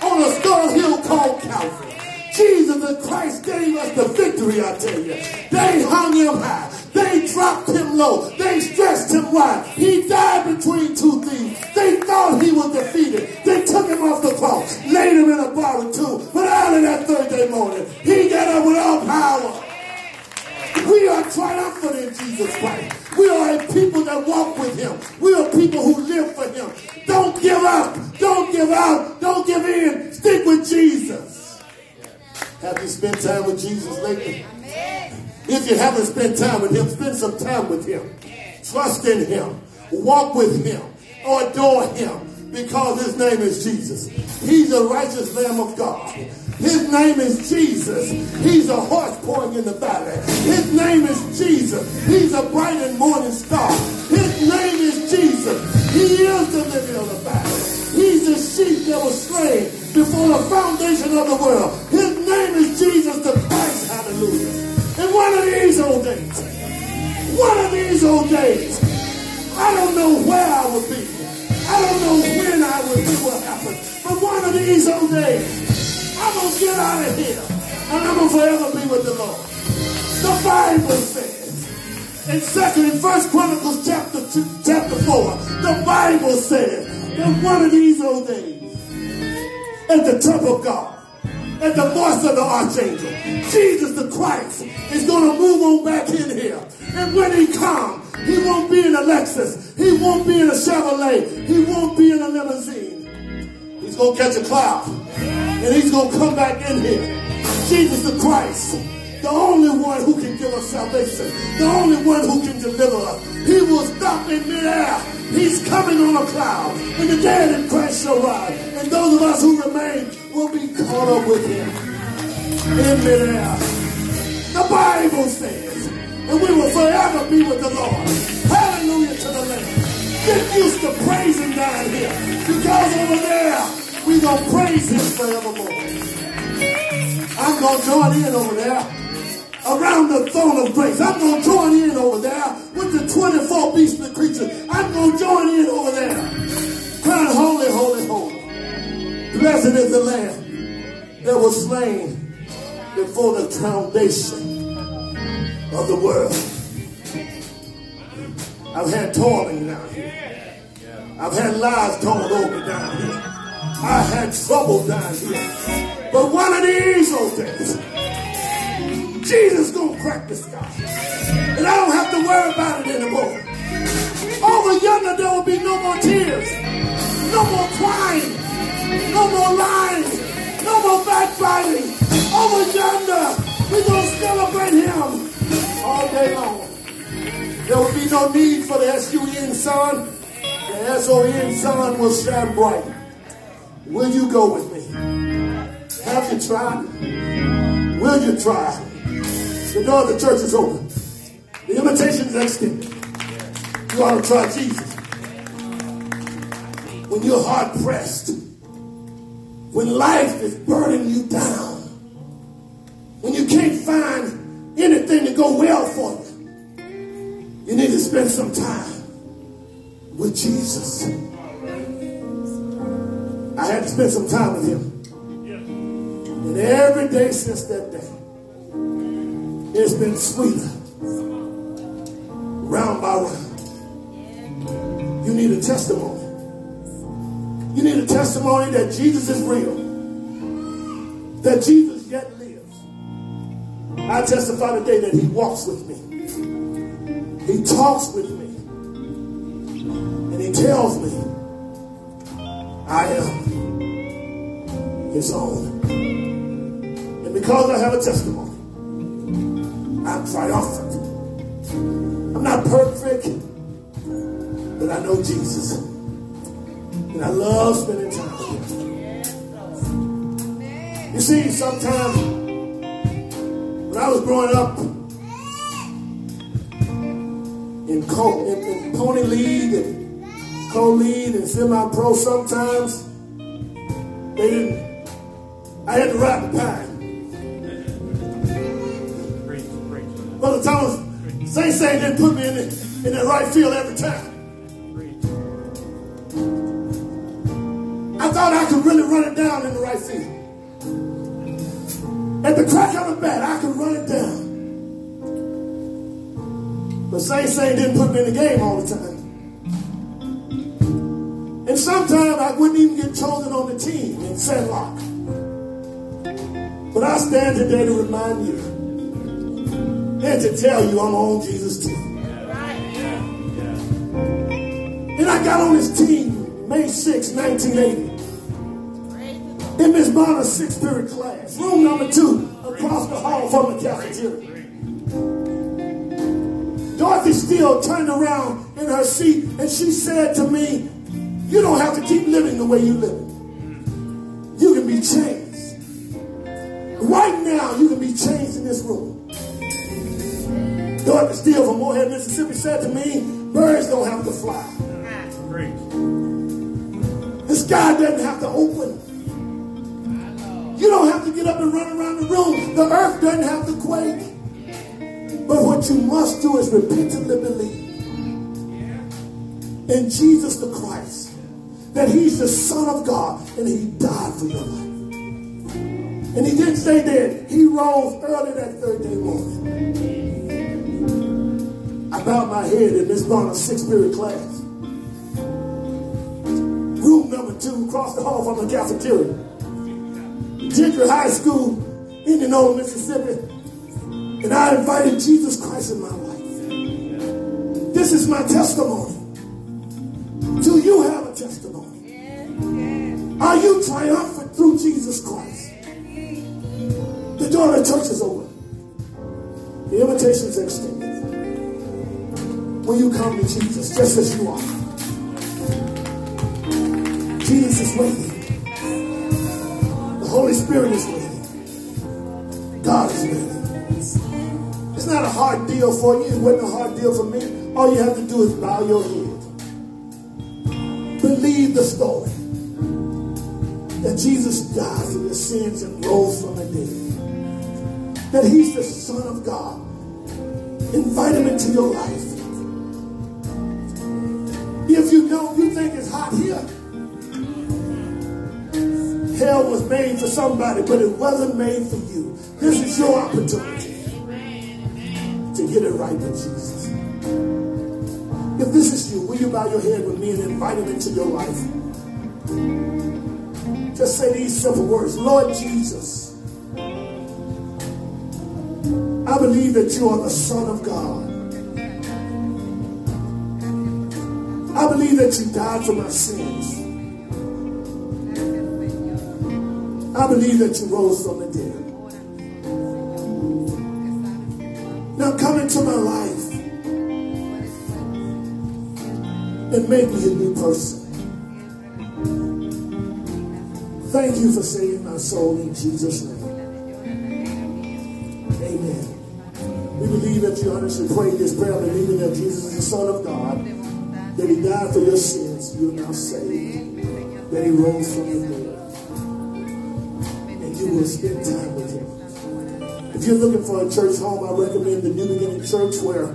on a skull hill called Calvary. Jesus the Christ gave us the victory, I tell you. They hung him high. They dropped him low. They stretched him wide. He died between two thieves. They thought he was defeated. They took him off the cross, laid him in a borrowed tomb. But out of that Thursday morning, he got up with all power. We are triumphant in Jesus Christ. We are a people that walk with him. We are people who live for him. Don't give up. Don't give out. Don't give in. Stick with Jesus. Have you spent time with Jesus lately? If you haven't spent time with him, spend some time with him. Trust in him. Walk with him. Or adore him because his name is Jesus. He's a righteous Lamb of God. His name is Jesus. He's a horse pouring in the valley. His name is Jesus. He's a bright and morning star. His name is Jesus. He is the lily of the valley. He's the sheep that was slain before the foundation of the world. His name is Jesus the Christ. Hallelujah. And one of these old days, one of these old days, I don't know where I will be. I don't know when I will be what happened. But one of these old days, I'm going to get out of here. And I'm going to forever be with the Lord. The Bible says, in second first chronicles chapter two, chapter four the bible says that one of these old days at the temple of god at the voice of the archangel. Jesus the christ is going to move on back in here. And when he comes he won't be in a lexus he won't be in a chevrolet he won't be in a limousine. He's going to catch a cloud and he's going to come back in here. Jesus the christ the only one who can give us salvation, the only one who can deliver us. He will stop in midair. He's coming on a cloud, and the dead in Christ shall rise. And those of us who remain will be caught up with him in midair. The Bible says, and we will forever be with the Lord. Hallelujah to the Lamb. Get used to praising down here, because over there, we're going to praise him forevermore. I'm going to join in over there around the throne of grace. I'm going to join in over there with the 24 beastly creatures. I'm going to join in over there. Crying, holy, holy, holy. Blessed is the Lamb that was slain before the foundation of the world. I've had toiling down here. I've had lies told over down here. I had trouble down here. But one of these old days, Jesus gonna crack the sky. And I don't have to worry about it anymore. Over yonder there will be no more tears, no more crying, no more lying, no more backbiting. Over yonder, we're gonna celebrate him all day long. There will be no need for the S-U-N sun. The S-O-N sun will shine bright. Will you go with me? Have you tried? Will you try? The door of the church is open. The invitation is extended. You ought to try Jesus. When you're hard pressed, when life is burning you down, when you can't find anything to go well for you, you need to spend some time with Jesus. I had to spend some time with him. And every day since that day, it's been sweeter. Round by round. You need a testimony. You need a testimony that Jesus is real. That Jesus yet lives. I testify today that he walks with me. He talks with me. And he tells me I am his own. And because I have a testimony, I'm triumphant. I'm not perfect, but I know Jesus. And I love spending time with him. You see, sometimes when I was growing up in, co- in, in pony league and co-lead and semi-pro, sometimes they didn't I had to ride the pine. Brother Thomas, Saint Saint didn't put me in the, in the right field every time. I thought I could really run it down in the right field. At the crack of the bat, I could run it down. But Saint Saint didn't put me in the game all the time. And sometimes I wouldn't even get chosen on the team in Sandlot. But I stand today to remind you and to tell you I'm on Jesus' team. And I got on his team May 6, 1980. In Miss Bonner's sixth period class, room number two, across the hall from the cafeteria. Dorothy Steele turned around in her seat and she said to me, You don't have to keep living the way you live. You can be changed. Right now, you can be changed in this room. Dorothy Steele from Moorhead, Mississippi said to me, Birds don't have to fly. The sky doesn't have to open. You don't have to get up and run around the room. The earth doesn't have to quake. But what you must do is repentantly believe in Jesus the Christ, that he's the Son of God and he died for your life. And he didn't stay dead. He rose early that third day morning. I bowed my head in Miss Bonner's sixth period class. Room number two, across the hall from the cafeteria. Gentry High School, Indianola, Mississippi. And I invited Jesus Christ in my life. This is my testimony. Do you have a testimony? Are you triumphant through Jesus Christ? The door of the church is open. The invitation is extended. When you come to Jesus, just as you are, Jesus is waiting. The Holy Spirit is waiting. God is waiting. It's not a hard deal for you. It wasn't a hard deal for me. All you have to do is bow your head. Believe the story that Jesus died for your sins and rose from the dead. That he's the Son of God. Invite him into your life. If you don't, you think it's hot here. Hell was made for somebody, but it wasn't made for you. This is your opportunity to get it right with Jesus. If this is you, will you bow your head with me and invite him into your life? Just say these simple words Lord Jesus, I believe that you are the Son of God. I believe that you died for my sins. I believe that you rose from the dead. Now come into my life and make me a new person. Thank you for saving my soul in Jesus' name. Amen. We believe that you honestly prayed this prayer, believing that Jesus is the Son of God, that He died for your sins, you are now saved, that He rose from the dead, and you will spend time with Him. If you're looking for a church home, I recommend the New Beginning Church where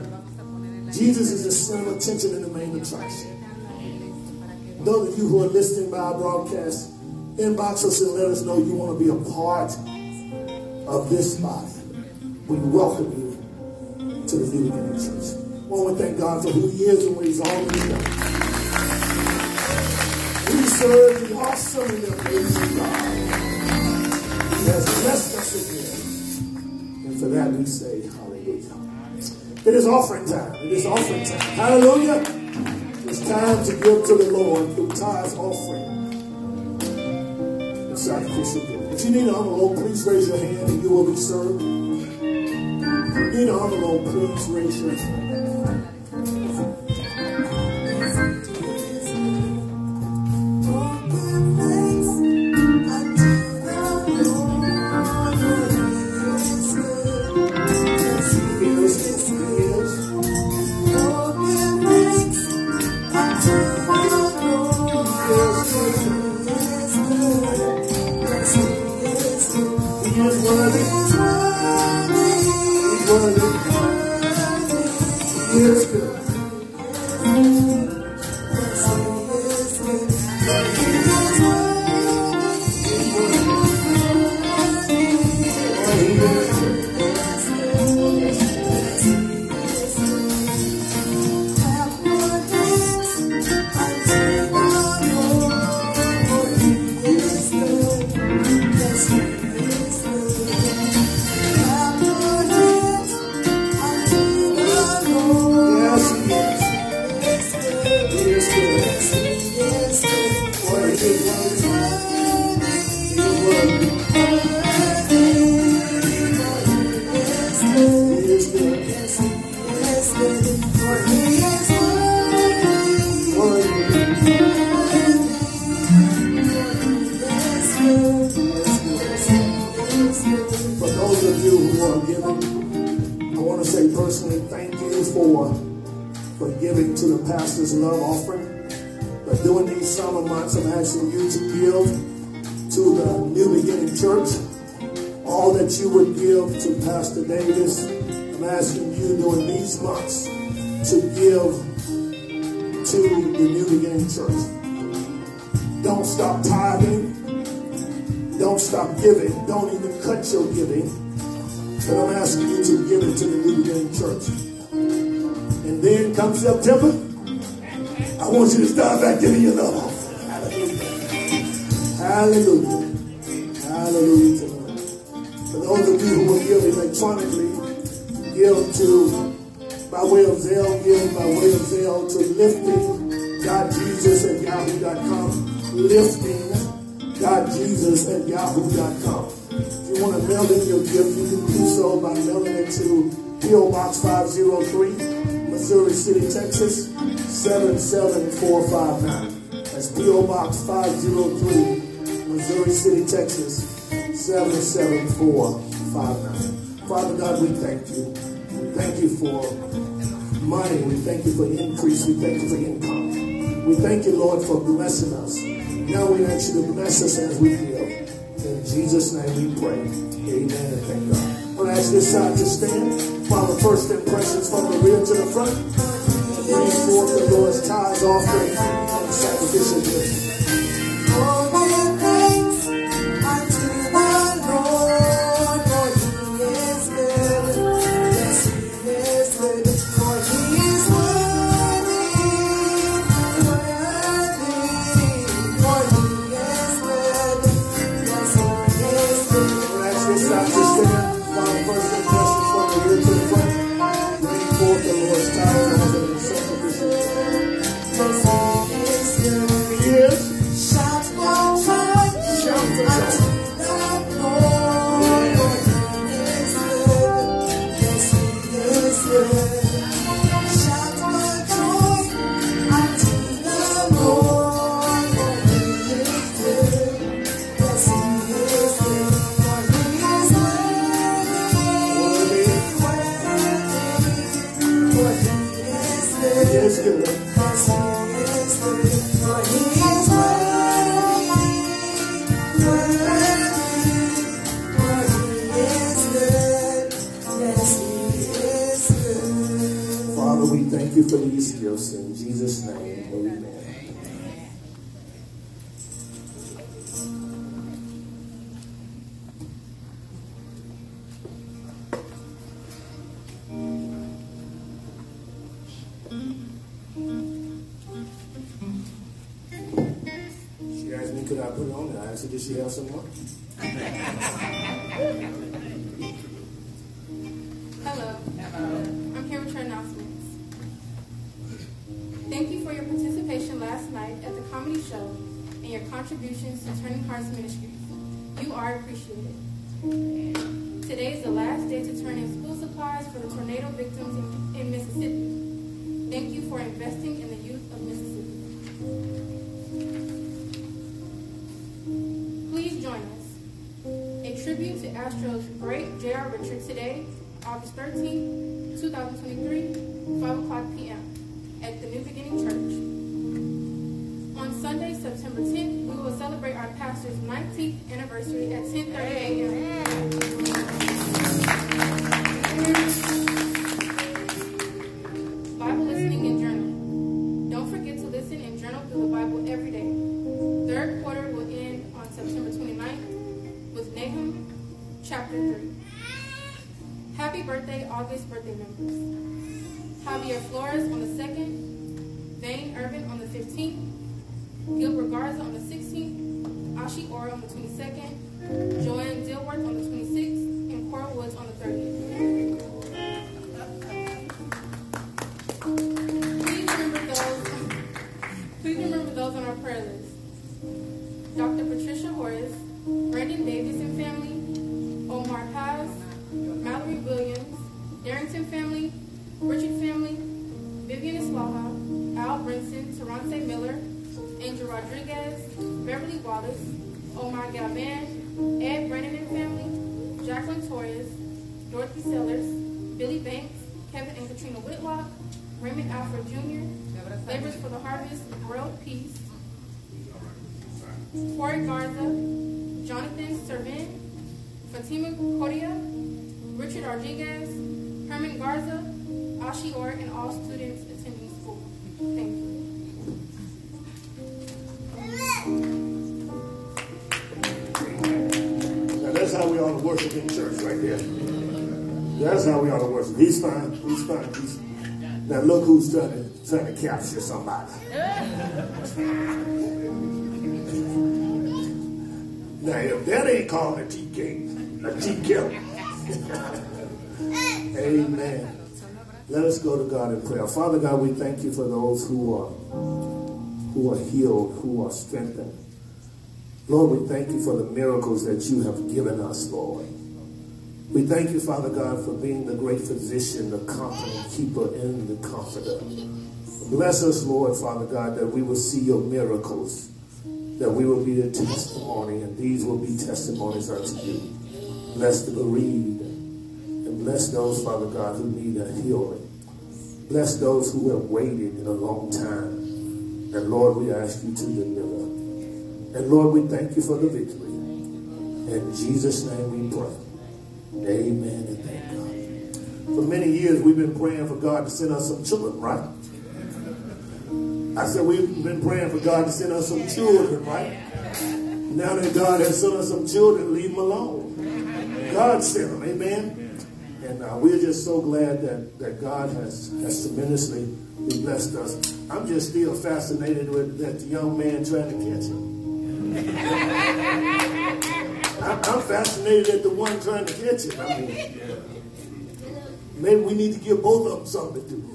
Jesus is the center of attention and the main attraction. Those of you who are listening by our broadcast, inbox us and let us know you want to be a part of this body. we welcome you to the New Beginning Church. I want to thank God for who He is and what He's already done. We serve the awesome and amazing God. He has blessed us again. And for that we say hallelujah. It is offering time. It is offering time. Hallelujah. It's time to give to the Lord through tithes offering and sacrificial giving. If you need an envelope, please raise your hand and you will be served. If you need an envelope, please raise your hand. All that you would give to Pastor Davis, I'm asking you during these months to give to the New Beginning Church. Don't stop tithing. Don't stop giving. Don't even cut your giving. But I'm asking you to give it to the New Beginning Church. And then come September, I want you to start back giving your love. Hallelujah. Hallelujah. Hallelujah you will give electronically, give to by way of Zelle, give by way of Zelle to lifting dot Jesus at yahoo.com. Lifting dot Jesus at yahoo.com. If you want to mail in your gift, you can do so by mailing it to P.O. Box 503, Missouri City, Texas 77459. That's P.O. Box 503, Missouri City, Texas 77459. Father God, we thank you. We thank you for money. We thank you for increase. We thank you for income. We thank you, Lord, for blessing us. Now we ask you to bless us as we give. In Jesus' name we pray. Amen and thank God. I'm going to ask this side to stand. Follow first impressions from the rear to the front. And bring forth the Lord's tithes, offering, and sacrificial gifts. these gifts in Jesus' name. Amen. She asked me, could I put it on there? I asked her, did she have some more? Hello. Hello. I'm here with your announcement. For your participation last night at the comedy show and your contributions to Turning Hearts Ministries. You are appreciated. Today is the last day to turn in school supplies for the tornado victims in, in Mississippi. Thank you for investing in the youth of Mississippi. Please join us. A tribute to Astros great J.R. Richard today, August 13, 2023, 5 o'clock p.m. at the New Beginning Church. On Sunday, September 10th, we will celebrate our pastor's 19th anniversary at 10:30 a.m. Bible listening and journaling. Don't forget to listen and journal through the Bible every day. Third quarter will end on September 29th with Nahum chapter 3. Happy birthday, August birthday members. Javier Flores on the 2nd, Vane Sí. Corey Garza, Jonathan Servin, Fatima Cordia, Richard Rodriguez, Herman Garza, Ashi Orr, and all students attending school. Thank you. Now that's how we ought to worship in church right there. That's how we ought to worship. He's fine. He's fine. He's, now look who's trying to, trying to capture somebody. Now if that ain't called a TK, a T Kelly. Amen. Let us go to God in prayer. Father God, we thank you for those who are who are healed, who are strengthened. Lord, we thank you for the miracles that you have given us, Lord. We thank you, Father God, for being the great physician, the comforter, keeper, and the comforter. Bless us, Lord, Father God, that we will see your miracles, that we will be a testimony, and these will be testimonies unto you. Bless the bereaved, and bless those, Father God, who need a healing. Bless those who have waited in a long time. And Lord, we ask you to deliver. And Lord, we thank you for the victory. In Jesus' name we pray. Amen and thank God. For many years, we've been praying for God to send us some children, right? I said we've been praying for God to send us some children, right? Now that God has sent us some children, leave them alone. God sent them, amen? And uh, we're just so glad that, that God has, has tremendously blessed us. I'm just still fascinated with that young man trying to catch him. I'm, fascinated at the one trying to catch him. I mean, maybe we need to give both of them something to do.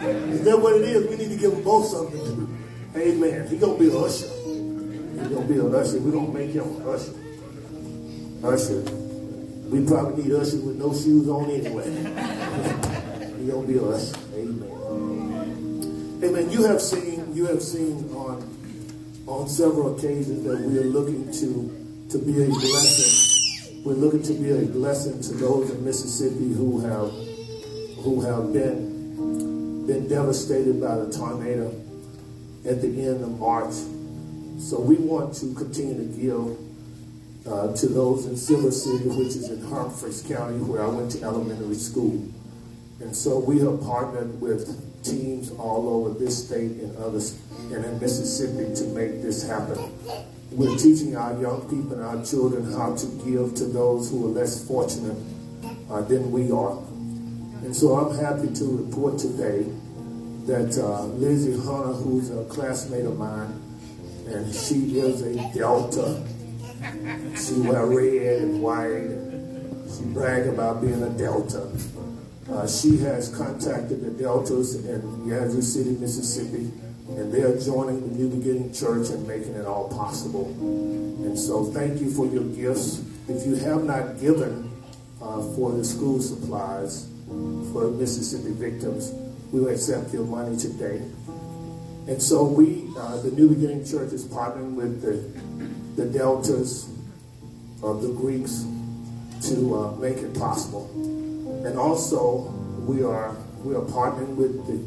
Is that what it is? We need to give them both something. Amen. He gonna be an usher. He gonna be an usher. We're gonna make him an usher. Usher. We probably need usher with no shoes on anyway. he gonna be an usher. Amen. Amen. You have seen. You have seen on on several occasions that we are looking to to be a blessing. We're looking to be a blessing to those in Mississippi who have who have been been devastated by the tornado at the end of March. So we want to continue to give uh, to those in Silver City, which is in Humphreys County, where I went to elementary school. And so we have partnered with teams all over this state and others and in Mississippi to make this happen. We're teaching our young people and our children how to give to those who are less fortunate uh, than we are. And so I'm happy to report today that uh, Lizzie Hunter, who's a classmate of mine, and she is a Delta. She wear red and white. She brag about being a Delta. Uh, she has contacted the Deltas in Yazoo City, Mississippi, and they are joining the New Beginning Church and making it all possible. And so thank you for your gifts. If you have not given uh, for the school supplies for Mississippi victims, we will accept your money today. And so we, uh, the New Beginning Church, is partnering with the, the Deltas of the Greeks to uh, make it possible. And also, we are we are partnering with the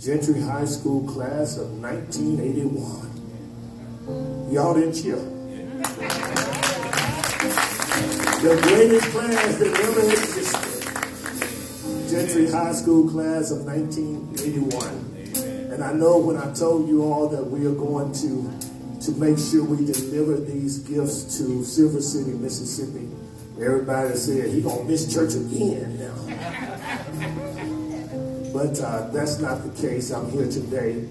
Gentry High School class of 1981. Y'all didn't cheer. The greatest class that ever existed. Gentry High School class of 1981. And I know when I told you all that we are going to to make sure we deliver these gifts to Silver City, Mississippi, everybody said he gonna miss church again now. But uh, that's not the case. I'm here today.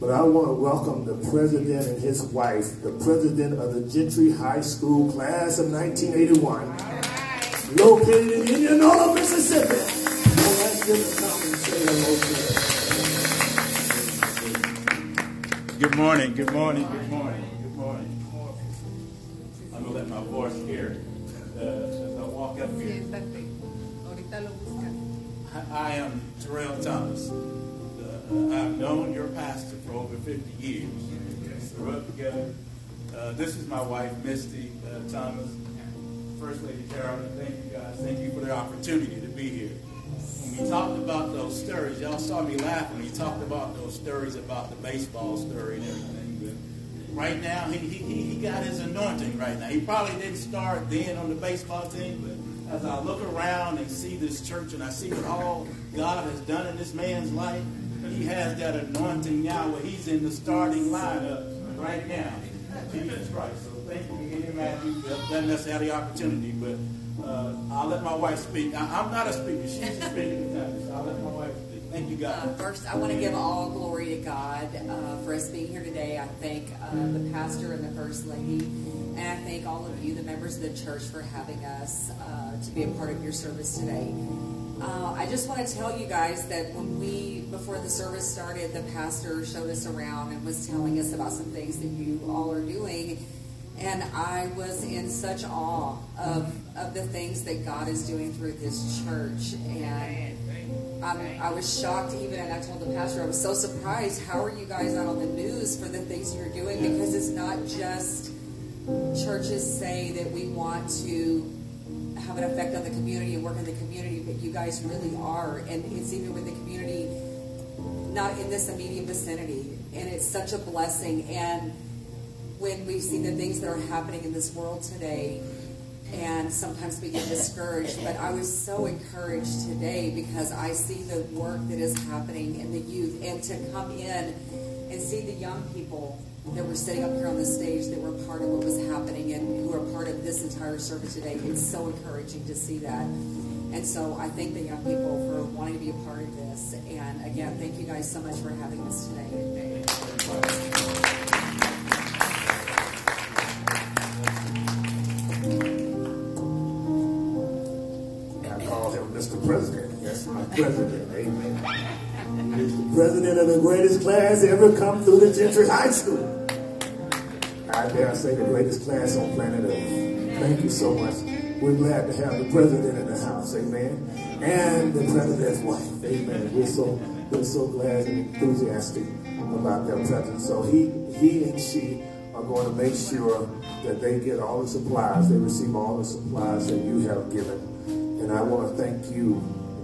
But I want to welcome the president and his wife, the president of the Gentry High School class of 1981, located in Indianola, Mississippi. Good morning, good morning, good morning, good morning. I'm gonna let my voice hear uh, as I walk up here. I, I am Terrell Thomas. Uh, I've known your pastor for over 50 years. We grew up together. Uh, this is my wife, Misty uh, Thomas. First Lady Carolyn, thank you guys. Thank you for the opportunity to be here. We talked about those stories, y'all saw me laugh when we talked about those stories about the baseball story and everything. But right now, he, he, he got his anointing right now. He probably didn't start then on the baseball team, but as I look around and see this church and I see what all God has done in this man's life, he has that anointing now where he's in the starting lineup right now. Jesus Christ. So thank you Matthew, for letting us have the opportunity. But uh, I'll let my wife speak. I, am not a speaker. She's a speaker tonight. So I'll let my wife speak. Thank you, God. Uh, first, I want to give all glory to God uh, for us being here today. I thank uh, the pastor and the first lady, and I thank all of you, the members of the church, for having us uh, to be a part of your service today. Uh, I just want to tell you guys that when we, before the service started, the pastor showed us around and was telling us about some things that you all are doing. And I was in such awe of, of the things that God is doing through this church. And I'm, I was shocked even, and I told the pastor, I was so surprised. How are you guys not on the news for the things you're doing? Because it's not just churches say that we want to have an effect on the community and work in the community, but you guys really are. And it's even with the community not in this immediate vicinity. And it's such a blessing. And when we see the things that are happening in this world today, and sometimes we get discouraged, but I was so encouraged today because I see the work that is happening in the youth and to come in and see the young people that were sitting up here on the stage that were part of what was happening and who are part of this entire service today. It's so encouraging to see that. And so I thank the young people for wanting to be a part of this. And again, thank you guys so much for having us today. President. Amen. He's the president of the greatest class ever come through the Gentry High School. I dare say the greatest class on planet Earth. Thank you so much. We're glad to have the president in the house, amen, and the president's wife, amen. We're so we're so glad and enthusiastic about their presence. So he he and she are going to make sure that they get all the supplies, they receive all the supplies that you have given. And I want to thank you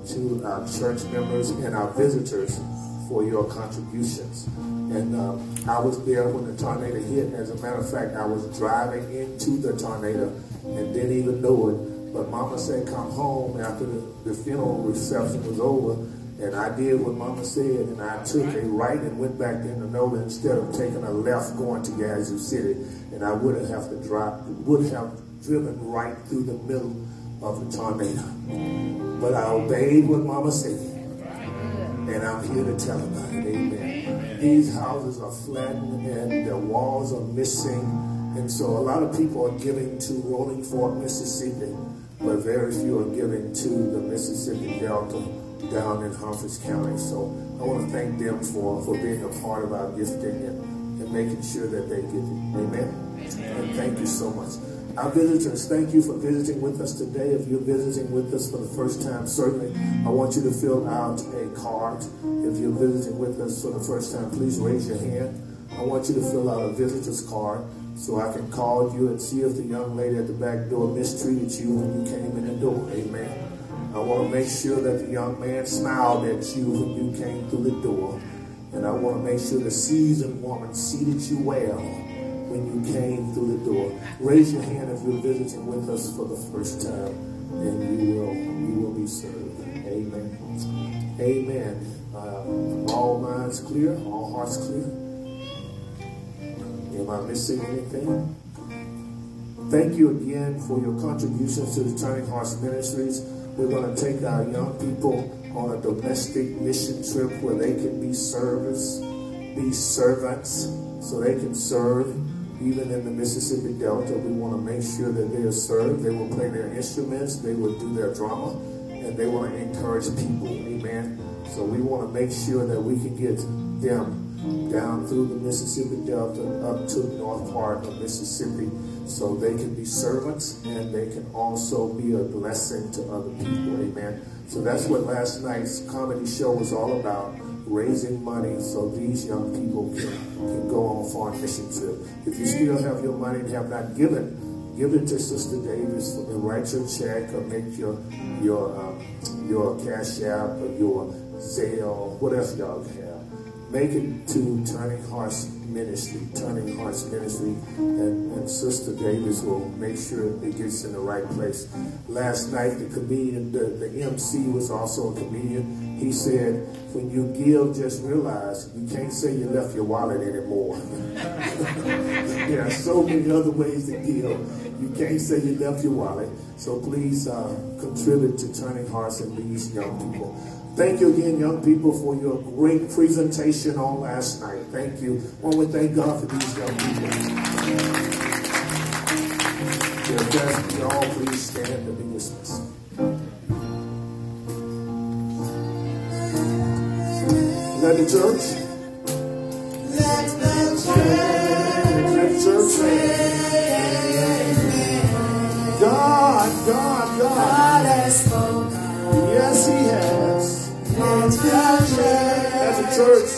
to our church members and our visitors for your contributions. And um, I was there when the tornado hit. As a matter of fact, I was driving into the tornado and didn't even know it. But Mama said, come home after the, the funeral reception was over. And I did what Mama said, and I took a right and went back Indianola instead of taking a left going to Yazoo City. And I would have to drive, would have driven right through the middle of the tornado. But I obeyed what Mama said. And I'm here to tell about it. Amen. these houses are flattened and the walls are missing. And so a lot of people are giving to Rolling Fork, Mississippi, but very few are giving to the Mississippi Delta down in Humphreys County. So I want to thank them for, for being a part of our gifting and, and making sure that they get it. Amen. And thank you so much. Our visitors, thank you for visiting with us today. If you're visiting with us for the first time, certainly I want you to fill out a card. If you're visiting with us for the first time, please raise your hand. I want you to fill out a visitor's card so I can call you and see if the young lady at the back door mistreated you when you came in the door. Amen. I want to make sure that the young man smiled at you when you came through the door. And I want to make sure the seasoned woman seated you well when you came through the door. Raise your hand if you're visiting with us for the first time, and you will you will be served. Amen. Amen. Uh, all minds clear, all hearts clear. Am I missing anything? Thank you again for your contributions to the Turning Hearts Ministries. We're going to take our young people on a domestic mission trip where they can be servers, be servants, so they can serve even in the Mississippi Delta, we want to make sure that they are served. They will play their instruments, they will do their drama, and they want to encourage people. Amen. So we want to make sure that we can get them down through the Mississippi Delta up to the north part of Mississippi so they can be servants and they can also be a blessing to other people. Amen. So that's what last night's comedy show was all about raising money so these young people can, can go on foreign mission trip. If you still have your money and have not given, give it to Sister Davis and write your check or make your your um, your cash app or your Zelle, what else y'all have. Make it to Turning Hearts Ministry, Turning Hearts Ministry, and, and Sister Davis will make sure it gets in the right place. Last night, the comedian, the, the MC was also a comedian. He said, when you give, just realize you can't say you left your wallet anymore. there are so many other ways to give. You can't say you left your wallet. So please uh, contribute to Turning Hearts and these young people. Thank you again, young people, for your great presentation on last night. Thank you. One would thank God for these young people. Yes, y'all please stand to be dismissed. Let the church. Let the church. Let the church church.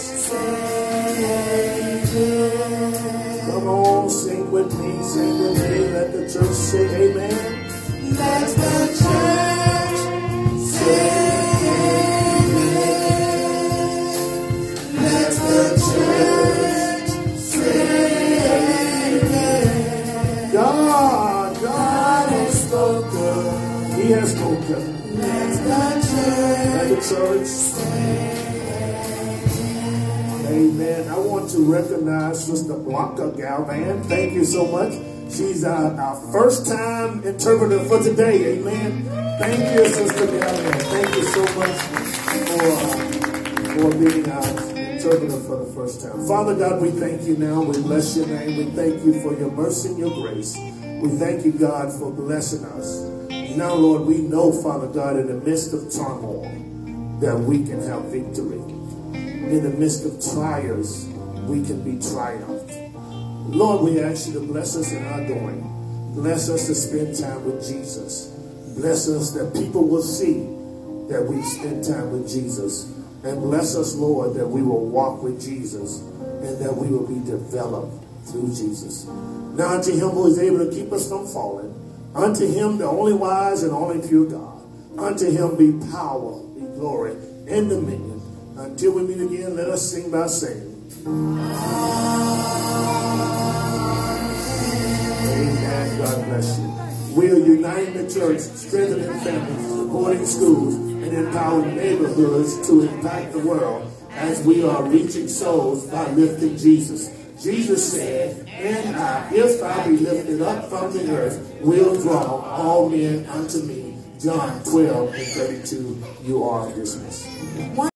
Come on, sing with me, sing with me. Let the church say amen. Let the church say amen. Let the church say amen. God, God, God has spoken. He has spoken. Let the church, Let the church Amen. I want to recognize Sister Blanca Galvan. Thank you so much. She's our, our first time interpreter for today. Amen. Thank you, Sister Galvan. Thank you so much for, for being our interpreter for the first time. Father God, we thank you now. We bless your name. We thank you for your mercy and your grace. We thank you, God, for blessing us. Now, Lord, we know, Father God, in the midst of turmoil, that we can have victory. In the midst of trials, we can be triumphed. Lord, we ask you to bless us in our doing. Bless us to spend time with Jesus. Bless us that people will see that we spend time with Jesus. And bless us, Lord, that we will walk with Jesus and that we will be developed through Jesus. Now unto him who is able to keep us from falling, unto him the only wise and only pure God, unto him be power, be glory, and dominion. Until we meet again, let us sing by saying, Amen. God bless you. We are uniting the church, strengthening families, supporting schools, and empowering neighborhoods to impact the world as we are reaching souls by lifting Jesus. Jesus said, And I, if I be lifted up from the earth, will draw all men unto me. John 12 and 32. You are dismissed.